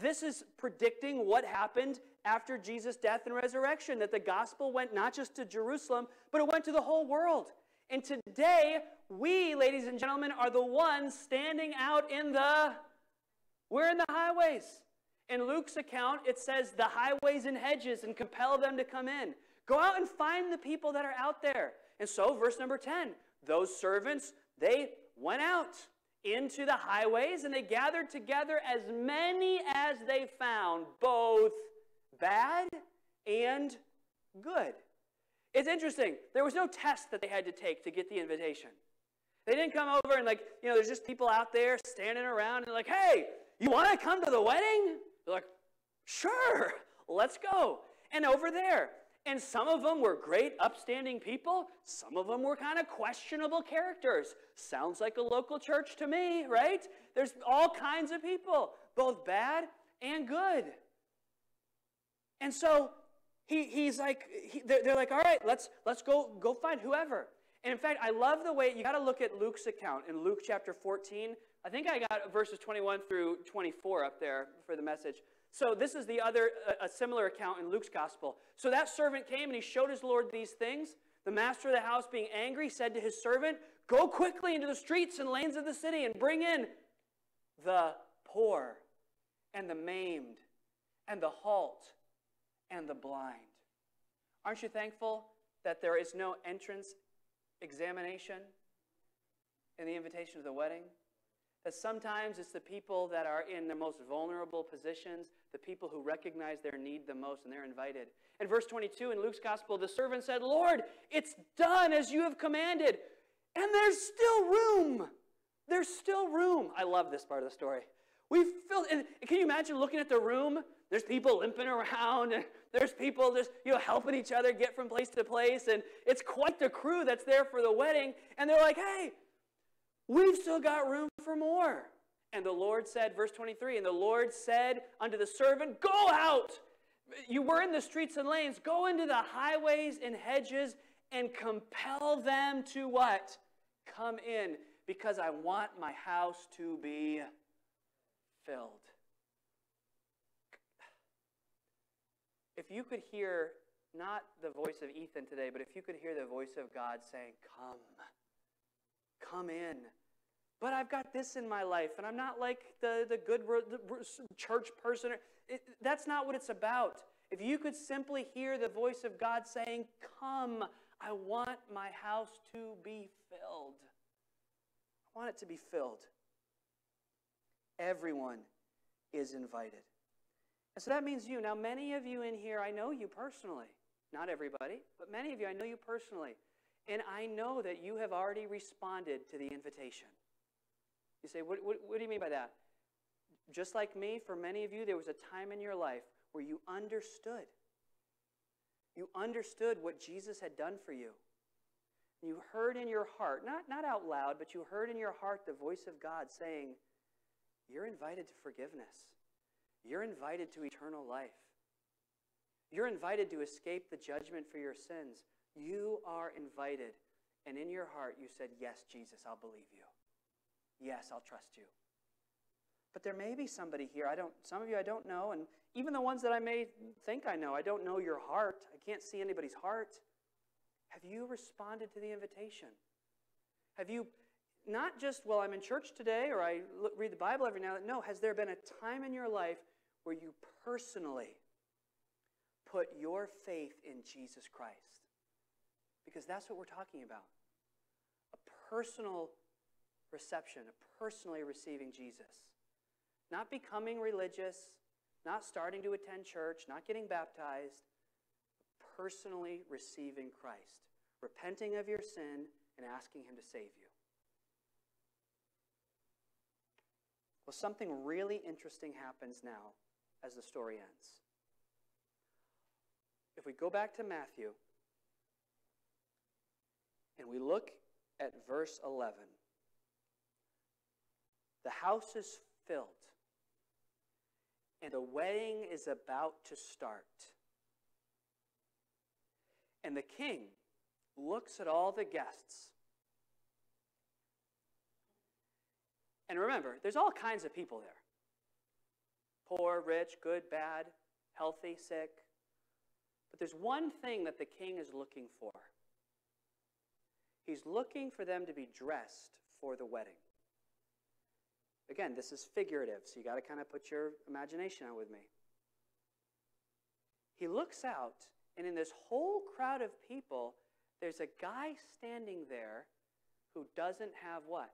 S3: This is predicting what happened after Jesus' death and resurrection, that the gospel went not just to Jerusalem, but it went to the whole world. And today, we, ladies and gentlemen, are the ones standing out in the, we're in the highways. In Luke's account, it says the highways and hedges and compel them to come in. Go out and find the people that are out there. And so, verse number 10, those servants, they went out into the highways and they gathered together as many as they found, both bad and good. It's interesting. There was no test that they had to take to get the invitation. They didn't come over and, like, you know, there's just people out there standing around and, like, hey, you want to come to the wedding? They're like, sure, let's go. And over there, and some of them were great, upstanding people. Some of them were kind of questionable characters. Sounds like a local church to me, right? There's all kinds of people, both bad and good. And so he, he's like, he, they're, they're, like, all right, let's, let's go, go find whoever. And in fact, I love the way, you got to look at Luke's account in Luke chapter 14. I think I got verses 21 through 24 up there for the message. So this is the other, a, a similar account in Luke's gospel. So that servant came and he showed his Lord these things. The master of the house, being angry, said to his servant, Go quickly into the streets and lanes of the city and bring in the poor and the maimed and the halt and the blind. Aren't you thankful that there is no entrance examination in the invitation to the wedding? That sometimes it's the people that are in the most vulnerable positions, the people who recognize their need the most, and they're invited. In verse 22 in Luke's gospel, the servant said, Lord, it's done as you have commanded. And there's still room. There's still room. I love this part of the story. We filled, and can you imagine looking at the room? There's people limping around, and there's people just you know helping each other get from place to place, and it's quite the crew that's there for the wedding. And they're like, "Hey, we've still got room for more." And the Lord said, verse 23, and the Lord said unto the servant, Go out. You were in the streets and lanes. Go into the highways and hedges and compel them to what? Come in, because I want my house to be filled. If you could hear not the voice of Ethan today, but if you could hear the voice of God saying, Come, come in. But I've got this in my life, and I'm not like the, the good church person. It, that's not what it's about. If you could simply hear the voice of God saying, Come, I want my house to be filled. I want it to be filled. Everyone is invited. And so that means you. Now, many of you in here, I know you personally. Not everybody, but many of you, I know you personally. And I know that you have already responded to the invitation. You say, what, what, what do you mean by that? Just like me, for many of you, there was a time in your life where you understood. You understood what Jesus had done for you. You heard in your heart, not, not out loud, but you heard in your heart the voice of God saying, You're invited to forgiveness. You're invited to eternal life. You're invited to escape the judgment for your sins. You are invited. And in your heart, you said, Yes, Jesus, I'll believe you. Yes, I'll trust you. But there may be somebody here. I don't, some of you I don't know, and even the ones that I may think I know, I don't know your heart. I can't see anybody's heart. Have you responded to the invitation? Have you not just, well, I'm in church today or I read the Bible every now and then. No, has there been a time in your life where you personally put your faith in Jesus Christ? Because that's what we're talking about a personal reception, a personally receiving Jesus. Not becoming religious, not starting to attend church, not getting baptized, personally receiving Christ, repenting of your sin and asking Him to save you. Well, something really interesting happens now as the story ends. If we go back to Matthew and we look at verse 11, the house is filled and the wedding is about to start. And the king looks at all the guests. And remember, there's all kinds of people there poor, rich, good, bad, healthy, sick. But there's one thing that the king is looking for he's looking for them to be dressed for the wedding. Again, this is figurative, so you got to kind of put your imagination out with me. He looks out, and in this whole crowd of people, there's a guy standing there who doesn't have what?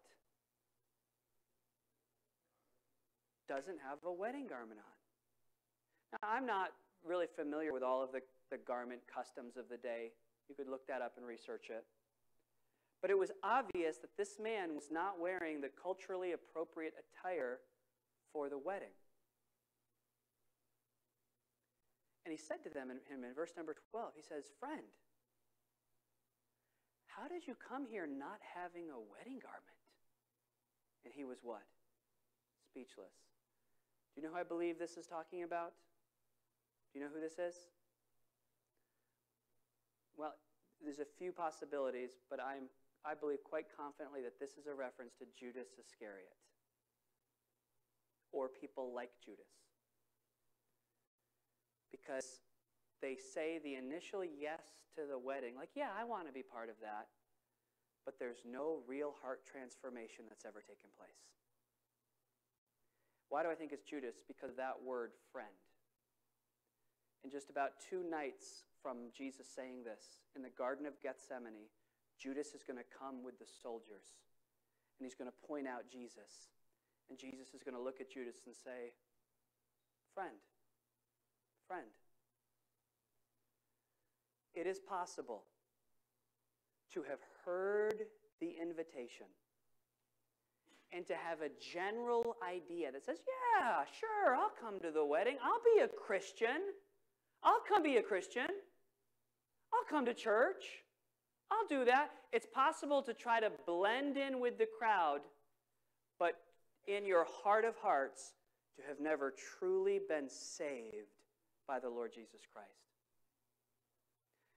S3: Doesn't have a wedding garment on. Now, I'm not really familiar with all of the, the garment customs of the day. You could look that up and research it. But it was obvious that this man was not wearing the culturally appropriate attire for the wedding. And he said to them in, in verse number 12, he says, Friend, how did you come here not having a wedding garment? And he was what? Speechless. Do you know who I believe this is talking about? Do you know who this is? Well, there's a few possibilities, but I'm I believe quite confidently that this is a reference to Judas Iscariot or people like Judas. Because they say the initial yes to the wedding, like, yeah, I want to be part of that, but there's no real heart transformation that's ever taken place. Why do I think it's Judas? Because that word, friend. In just about two nights from Jesus saying this, in the Garden of Gethsemane, Judas is going to come with the soldiers and he's going to point out Jesus. And Jesus is going to look at Judas and say, Friend, friend. It is possible to have heard the invitation and to have a general idea that says, Yeah, sure, I'll come to the wedding. I'll be a Christian. I'll come be a Christian. I'll come to church. I'll do that. It's possible to try to blend in with the crowd, but in your heart of hearts, to have never truly been saved by the Lord Jesus Christ.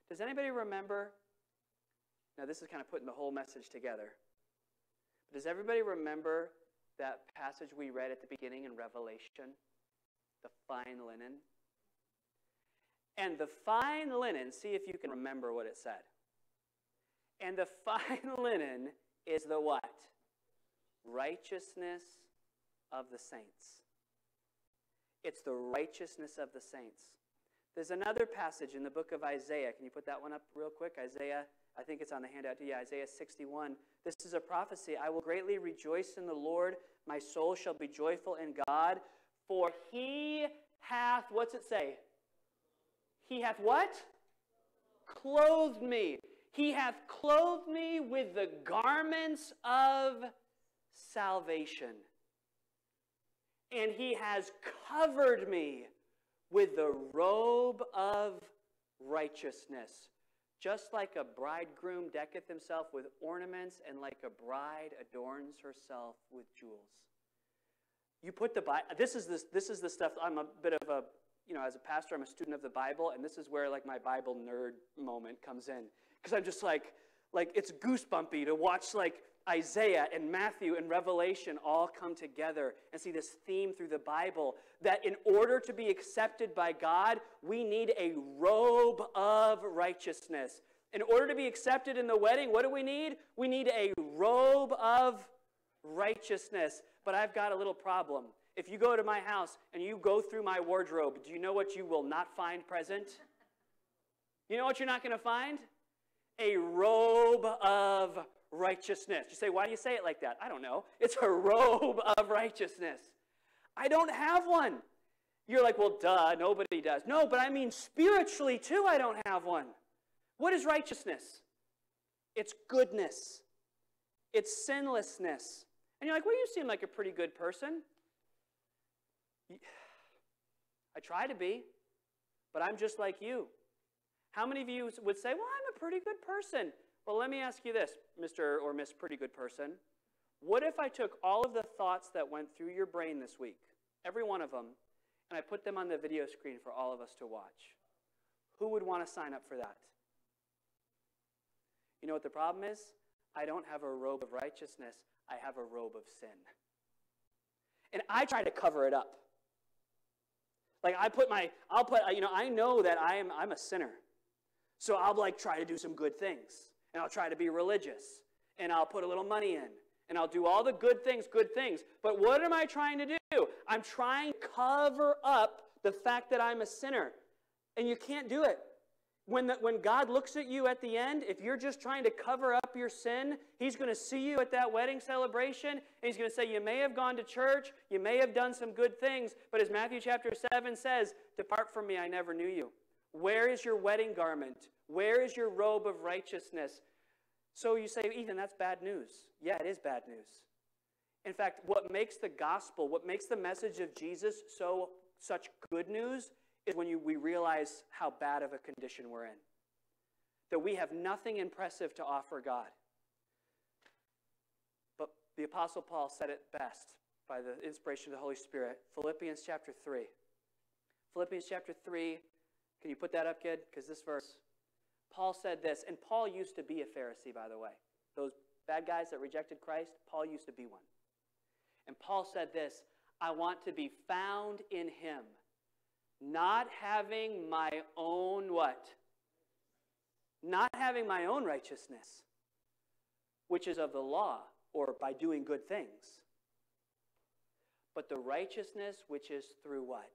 S3: Does anybody remember? Now, this is kind of putting the whole message together. Does everybody remember that passage we read at the beginning in Revelation? The fine linen. And the fine linen, see if you can remember what it said. And the fine linen is the what? Righteousness of the saints. It's the righteousness of the saints. There's another passage in the book of Isaiah. Can you put that one up real quick? Isaiah, I think it's on the handout. Yeah, Isaiah 61. This is a prophecy. I will greatly rejoice in the Lord. My soul shall be joyful in God. For he hath, what's it say? He hath what? Clothed me he hath clothed me with the garments of salvation. And he has covered me with the robe of righteousness. Just like a bridegroom decketh himself with ornaments, and like a bride adorns herself with jewels. You put the Bible, this is, this, this is the stuff, I'm a bit of a, you know, as a pastor, I'm a student of the Bible, and this is where like my Bible nerd moment comes in. Because I'm just like, like it's goosebumpy to watch like Isaiah and Matthew and Revelation all come together and see this theme through the Bible that in order to be accepted by God, we need a robe of righteousness. In order to be accepted in the wedding, what do we need? We need a robe of righteousness. But I've got a little problem. If you go to my house and you go through my wardrobe, do you know what you will not find present? You know what you're not going to find? A robe of righteousness. You say, why do you say it like that? I don't know. It's a robe of righteousness. I don't have one. You're like, well, duh, nobody does. No, but I mean spiritually too, I don't have one. What is righteousness? It's goodness, it's sinlessness. And you're like, well, you seem like a pretty good person. I try to be, but I'm just like you. How many of you would say, well, I'm a pretty good person? Well, let me ask you this, Mr. or Miss Pretty Good Person. What if I took all of the thoughts that went through your brain this week, every one of them, and I put them on the video screen for all of us to watch? Who would want to sign up for that? You know what the problem is? I don't have a robe of righteousness, I have a robe of sin. And I try to cover it up. Like I put my, I'll put, you know, I know that I am, I'm a sinner. So I'll like try to do some good things and I'll try to be religious, and I'll put a little money in, and I'll do all the good things, good things. But what am I trying to do? I'm trying to cover up the fact that I'm a sinner. And you can't do it. When, the, when God looks at you at the end, if you're just trying to cover up your sin, He's going to see you at that wedding celebration, and He's going to say, You may have gone to church, you may have done some good things, but as Matthew chapter 7 says, Depart from me, I never knew you. Where is your wedding garment? Where is your robe of righteousness? So you say, Ethan, that's bad news. Yeah, it is bad news. In fact, what makes the gospel, what makes the message of Jesus so such good news is when you, we realize how bad of a condition we're in. That we have nothing impressive to offer God. But the Apostle Paul said it best by the inspiration of the Holy Spirit. Philippians chapter 3. Philippians chapter 3. Can you put that up, kid? Because this verse. Paul said this, and Paul used to be a Pharisee, by the way. Those bad guys that rejected Christ, Paul used to be one. And Paul said this I want to be found in him, not having my own what? Not having my own righteousness, which is of the law, or by doing good things, but the righteousness which is through what?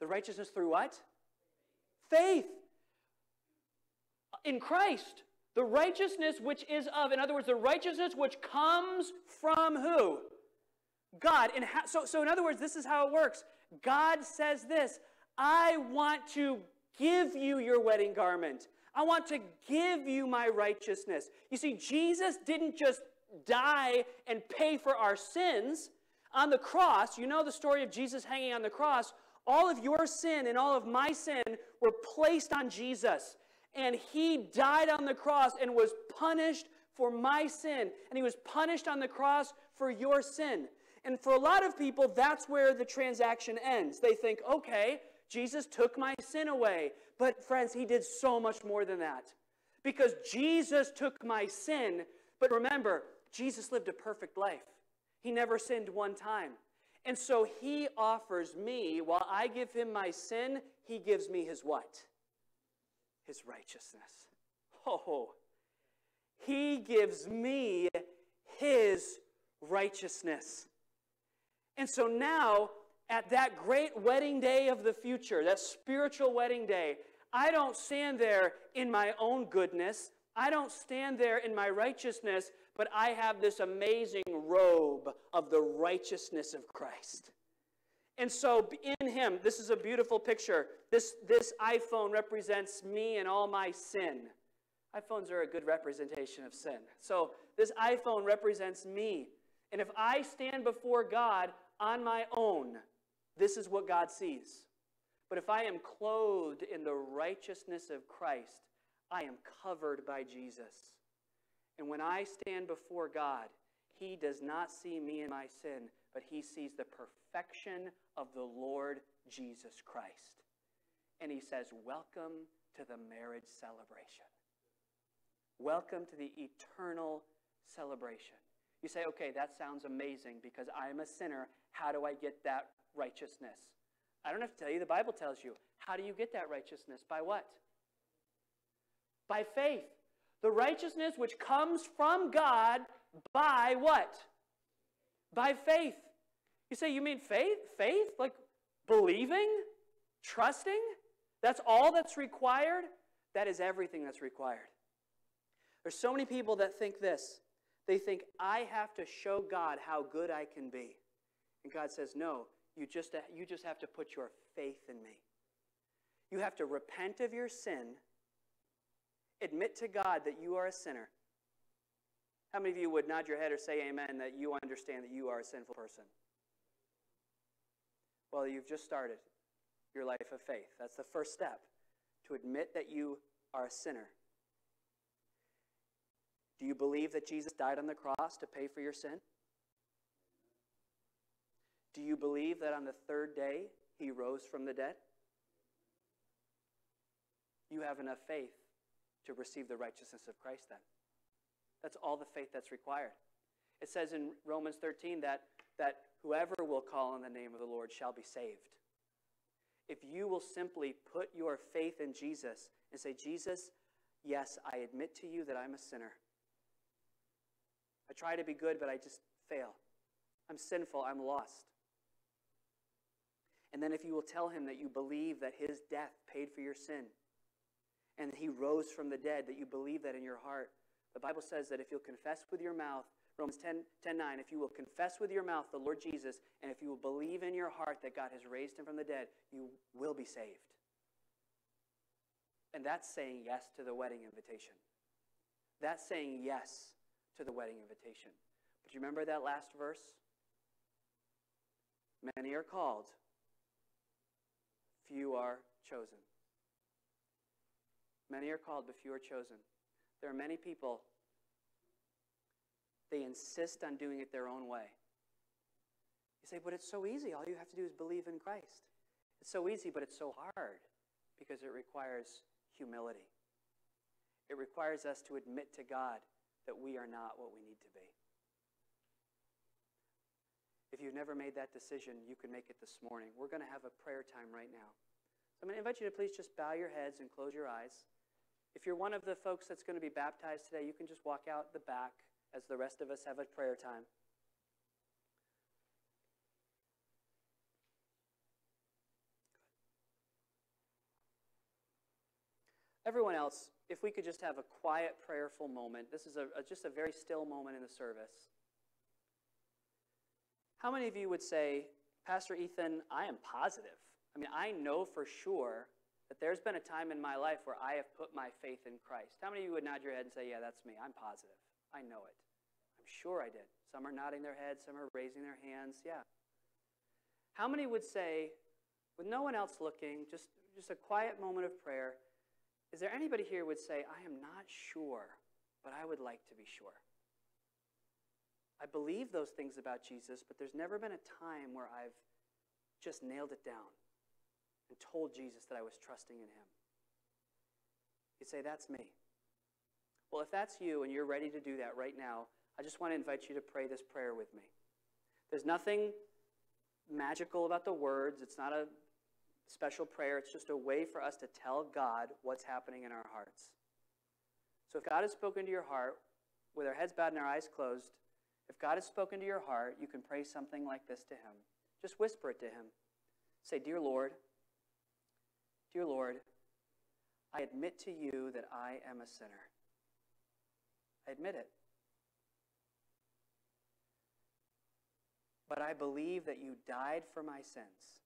S3: The righteousness through what? Faith in Christ. The righteousness which is of, in other words, the righteousness which comes from who? God. And so, so, in other words, this is how it works. God says this I want to give you your wedding garment. I want to give you my righteousness. You see, Jesus didn't just die and pay for our sins. On the cross, you know the story of Jesus hanging on the cross. All of your sin and all of my sin were placed on Jesus and he died on the cross and was punished for my sin. And he was punished on the cross for your sin. And for a lot of people, that's where the transaction ends. They think, okay, Jesus took my sin away. But friends, he did so much more than that. Because Jesus took my sin, but remember, Jesus lived a perfect life. He never sinned one time. And so he offers me, while I give him my sin, he gives me his what? His righteousness. Oh, he gives me his righteousness. And so now, at that great wedding day of the future, that spiritual wedding day, I don't stand there in my own goodness. I don't stand there in my righteousness, but I have this amazing robe of the righteousness of Christ. And so in him, this is a beautiful picture. This, this iPhone represents me and all my sin. iPhones are a good representation of sin. So this iPhone represents me. And if I stand before God on my own, this is what God sees. But if I am clothed in the righteousness of Christ, I am covered by Jesus. And when I stand before God, He does not see me in my sin, but He sees the perfection of the Lord Jesus Christ. And He says, Welcome to the marriage celebration. Welcome to the eternal celebration. You say, okay, that sounds amazing because I'm a sinner. How do I get that righteousness? I don't have to tell you, the Bible tells you. How do you get that righteousness? By what? By faith. The righteousness which comes from God by what? By faith. You say, you mean faith? Faith? Like believing? Trusting? That's all that's required? That is everything that's required. There's so many people that think this. They think, I have to show God how good I can be. And God says, No, you just, you just have to put your faith in me. You have to repent of your sin, admit to God that you are a sinner. How many of you would nod your head or say amen that you understand that you are a sinful person? Well, you've just started your life of faith. That's the first step to admit that you are a sinner. Do you believe that Jesus died on the cross to pay for your sin? Do you believe that on the third day he rose from the dead? You have enough faith to receive the righteousness of Christ then. That's all the faith that's required. It says in Romans 13 that, that whoever will call on the name of the Lord shall be saved. If you will simply put your faith in Jesus and say, Jesus, yes, I admit to you that I'm a sinner. I try to be good, but I just fail. I'm sinful. I'm lost. And then if you will tell him that you believe that his death paid for your sin and he rose from the dead, that you believe that in your heart, the Bible says that if you'll confess with your mouth, Romans 10, 10 9, if you will confess with your mouth the Lord Jesus, and if you will believe in your heart that God has raised him from the dead, you will be saved. And that's saying yes to the wedding invitation. That's saying yes to the wedding invitation. But you remember that last verse? Many are called, few are chosen. Many are called, but few are chosen. There are many people, they insist on doing it their own way. You say, but it's so easy. All you have to do is believe in Christ. It's so easy, but it's so hard because it requires humility. It requires us to admit to God that we are not what we need to be. If you've never made that decision, you can make it this morning. We're going to have a prayer time right now. So I'm going to invite you to please just bow your heads and close your eyes. If you're one of the folks that's going to be baptized today, you can just walk out the back as the rest of us have a prayer time. Everyone else, if we could just have a quiet, prayerful moment. This is a, a, just a very still moment in the service. How many of you would say, Pastor Ethan, I am positive? I mean, I know for sure that there's been a time in my life where I have put my faith in Christ. How many of you would nod your head and say, Yeah, that's me? I'm positive. I know it. I'm sure I did. Some are nodding their heads, some are raising their hands. Yeah. How many would say, with no one else looking, just, just a quiet moment of prayer, is there anybody here would say, I am not sure, but I would like to be sure? I believe those things about Jesus, but there's never been a time where I've just nailed it down and told Jesus that I was trusting in him. You'd say, That's me. Well, if that's you and you're ready to do that right now, I just want to invite you to pray this prayer with me. There's nothing magical about the words, it's not a special prayer. It's just a way for us to tell God what's happening in our hearts. So if God has spoken to your heart, with our heads bowed and our eyes closed, if God has spoken to your heart, you can pray something like this to Him. Just whisper it to Him. Say, Dear Lord, Dear Lord, I admit to you that I am a sinner. Admit it. But I believe that you died for my sins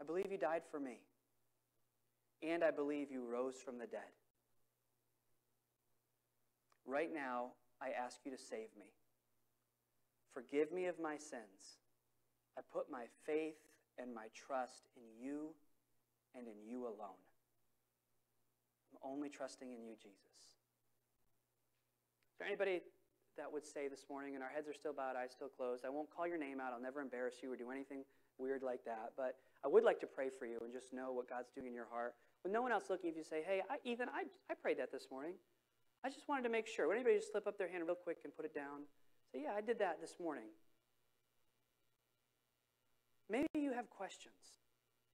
S3: I believe you died for me. And I believe you rose from the dead. Right now, I ask you to save me. Forgive me of my sins. I put my faith and my trust in you and in you alone. I'm only trusting in you, Jesus. Is there anybody that would say this morning, and our heads are still bowed, eyes still closed? I won't call your name out. I'll never embarrass you or do anything weird like that. But I would like to pray for you and just know what God's doing in your heart. With no one else looking, if you say, hey, I, Ethan, I, I prayed that this morning. I just wanted to make sure. Would anybody just slip up their hand real quick and put it down? Say, yeah, I did that this morning. Maybe you have questions.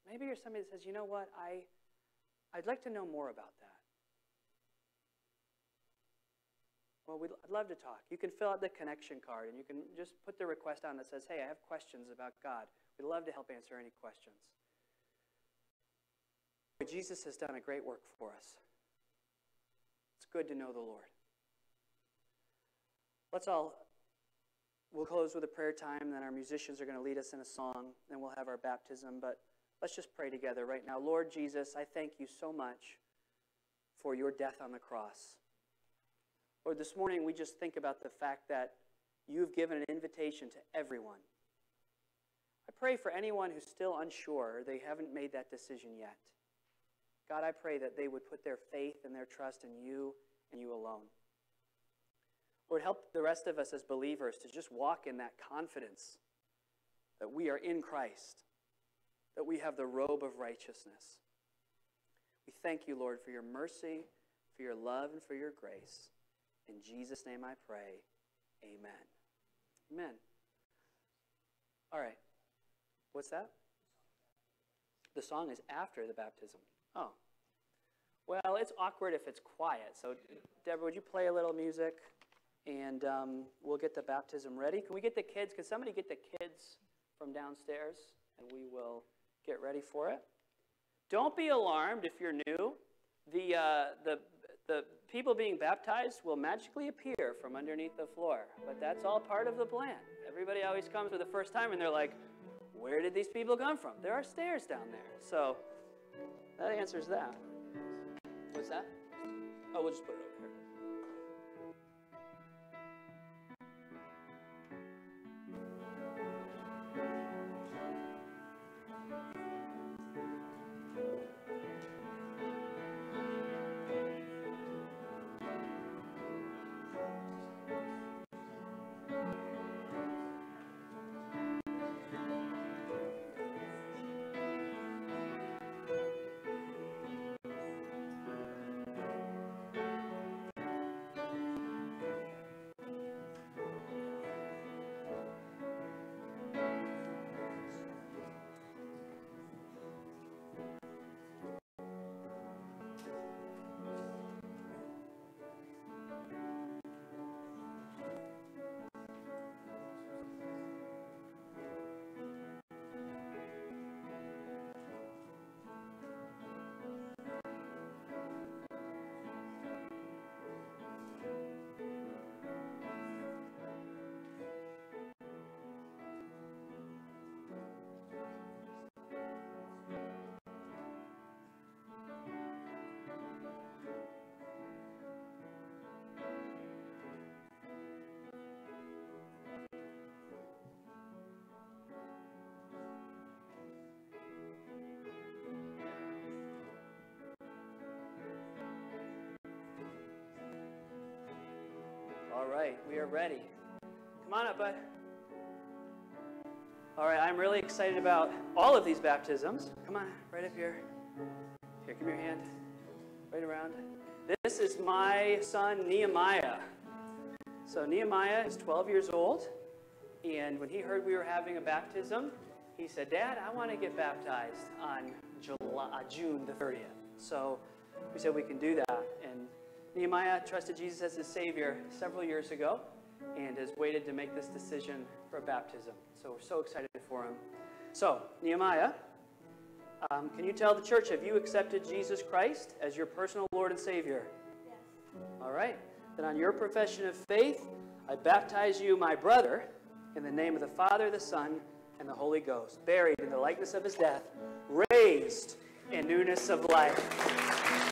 S3: Maybe you're somebody that says, you know what, I, I'd like to know more about that. Well, we'd, I'd love to talk. You can fill out the connection card and you can just put the request on that says, hey, I have questions about God. We'd love to help answer any questions. Jesus has done a great work for us. It's good to know the Lord. Let's all, we'll close with a prayer time, then our musicians are going to lead us in a song, then we'll have our baptism. But let's just pray together right now. Lord Jesus, I thank you so much for your death on the cross. Lord, this morning we just think about the fact that you've given an invitation to everyone. I pray for anyone who's still unsure, they haven't made that decision yet. God, I pray that they would put their faith and their trust in you and you alone. Lord, help the rest of us as believers to just walk in that confidence that we are in Christ, that we have the robe of righteousness. We thank you, Lord, for your mercy, for your love, and for your grace. In Jesus' name I pray. Amen. Amen. All right. What's that? The song is after the baptism. Oh. Well, it's awkward if it's quiet. So, Deborah, would you play a little music? And um, we'll get the baptism ready. Can we get the kids? Can somebody get the kids from downstairs? And we will get ready for it. Don't be alarmed if you're new. The, uh, the, the people being baptized will magically appear from underneath the floor. But that's all part of the plan. Everybody always comes for the first time and they're like, where did these people come from? There are stairs down there. So that answers that. What's that? Oh, we'll just put it over here. Right, we are ready. Come on up, bud. All right, I'm really excited about all of these baptisms. Come on, right up here. Here, give me your hand. Right around. This is my son, Nehemiah. So, Nehemiah is 12 years old, and when he heard we were having a baptism, he said, Dad, I want to get baptized on July, uh, June the 30th. So, we said we can do that. Nehemiah trusted Jesus as his Savior several years ago and has waited to make this decision for baptism. So we're so excited for him. So, Nehemiah, um, can you tell the church, have you accepted Jesus Christ as your personal Lord and Savior? Yes. All right. Then, on your profession of faith, I baptize you, my brother, in the name of the Father, the Son, and the Holy Ghost, buried in the likeness of his death, raised in newness of life.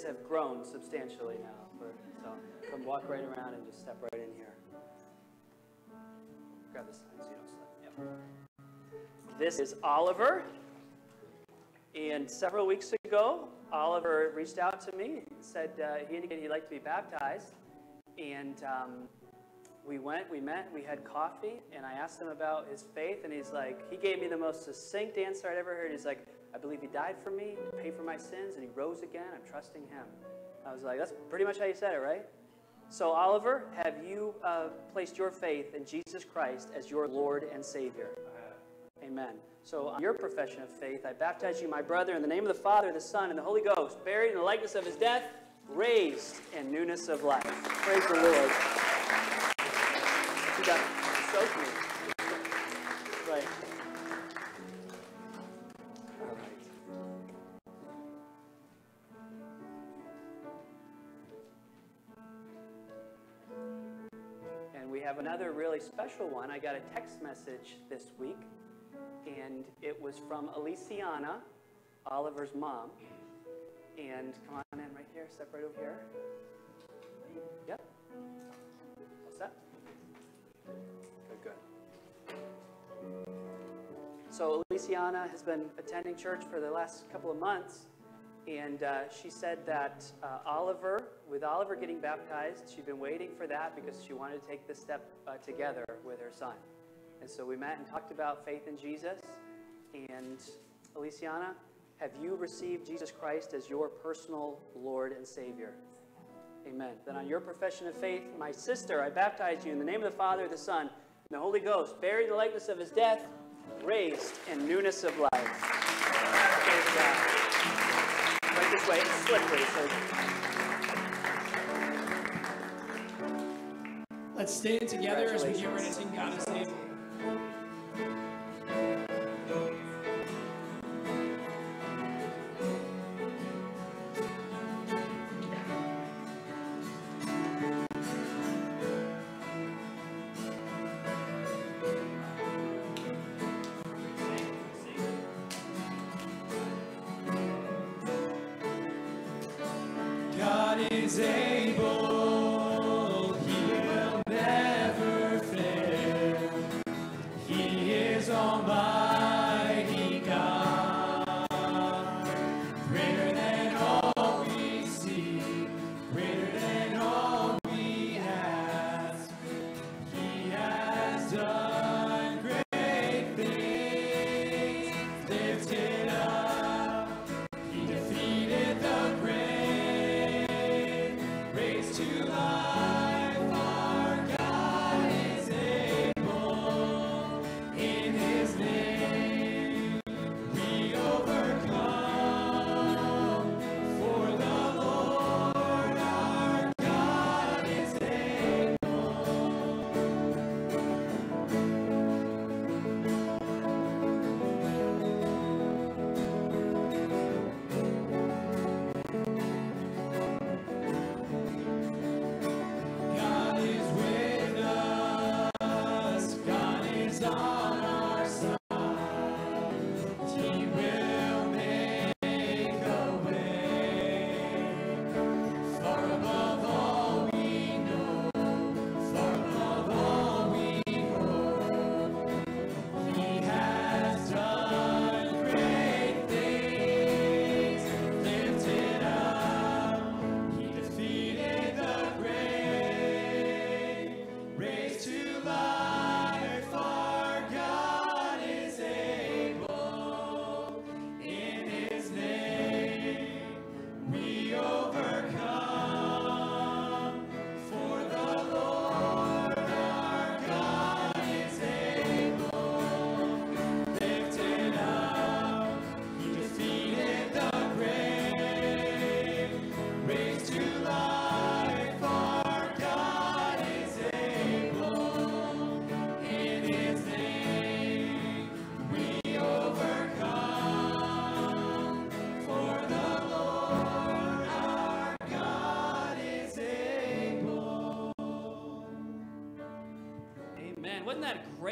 S3: Have grown substantially now. For, so come walk right around and just step right in here. Grab sign so you don't slip. Yep. This is Oliver. And several weeks ago, Oliver reached out to me and said uh, he indicated he'd like to be baptized. And um, we went, we met, we had coffee, and I asked him about his faith, and he's like, he gave me the most succinct answer I'd ever heard. He's like, I believe he died for me to pay for my sins, and he rose again. I'm trusting him. I was like, that's pretty much how you said it, right? So, Oliver, have you uh, placed your faith in Jesus Christ as your Lord and Savior? Amen. So, on your profession of faith, I baptize you, my brother, in the name of the Father, the Son, and the Holy Ghost, buried in the likeness of his death, raised in newness of life. Praise the Lord. You got soak me. Special one. I got a text message this week, and it was from Aliciana, Oliver's mom. And come on in right here, step right over here. Yep. What's that? Good, good. So Aliciana has been attending church for the last couple of months, and uh, she said that uh, Oliver, with Oliver getting baptized, she'd been waiting for that because she wanted to take this step uh, together with her son. And so we met and talked about faith in Jesus. And Aliciana, have you received Jesus Christ as your personal Lord and Savior? Amen. Then on your profession of faith, my sister, I baptize you in the name of the Father, the Son, and the Holy Ghost, buried the likeness of his death, raised in newness of life. Right this way. It's slippery, so
S1: Let's stand together as we get ready to sing God is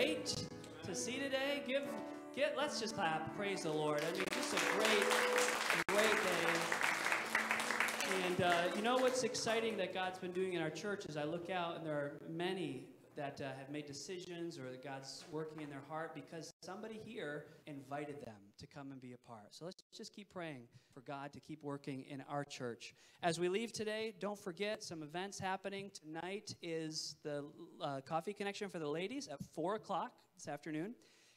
S4: great to see today? Give, get. Let's just clap. Praise the Lord. I mean, just a great, great day.
S3: And uh, you know what's exciting that God's been doing in our church is I look out and there are many that uh, have made decisions or that God's working in their heart because somebody here invited them to come and be a part. So let's just keep praying for God to keep working in our church. As we leave today, don't forget some events happening. Tonight is the uh, coffee connection for the ladies at 4 o'clock this afternoon.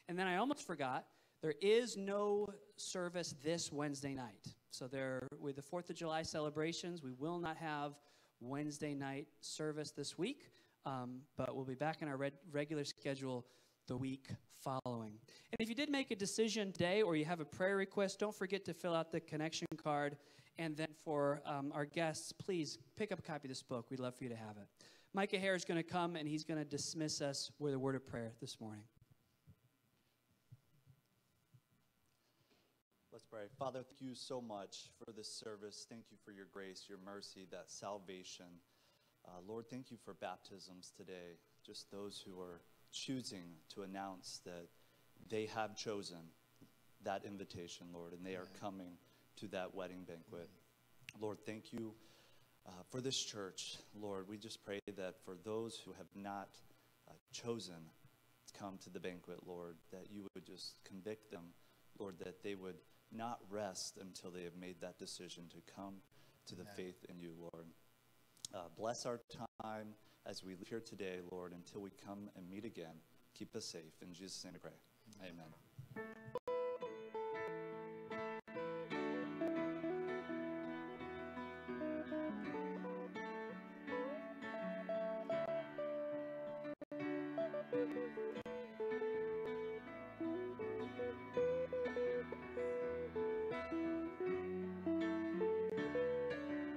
S3: And then I almost forgot, there is no service this Wednesday night. So there, with the 4th of July celebrations, we will not have Wednesday night service this week, um, but we'll be back in our red, regular schedule the week following. And if you did make a decision today or you have a prayer request, don't forget to fill out the connection card. And then for um, our guests, please pick up a copy of this book. We'd love for you to have it. Micah Hare is going to come and he's going to dismiss us with a word of prayer this morning.
S5: Let's pray. Father, thank you so much for this service. Thank you for your grace, your mercy, that salvation. Uh, Lord, thank you for baptisms today. Just those who are choosing to announce that they have chosen that invitation, Lord, and they are coming to that wedding banquet. Lord, thank you uh, for this church. Lord, we just pray that for those who have not uh, chosen to come to the banquet, Lord, that you would just convict them, Lord, that they would not rest until they have made that decision to come to the faith in you, Lord. Uh, bless our time as we live here today, Lord, until we come and meet again. Keep us safe. In Jesus' name I pray. Amen.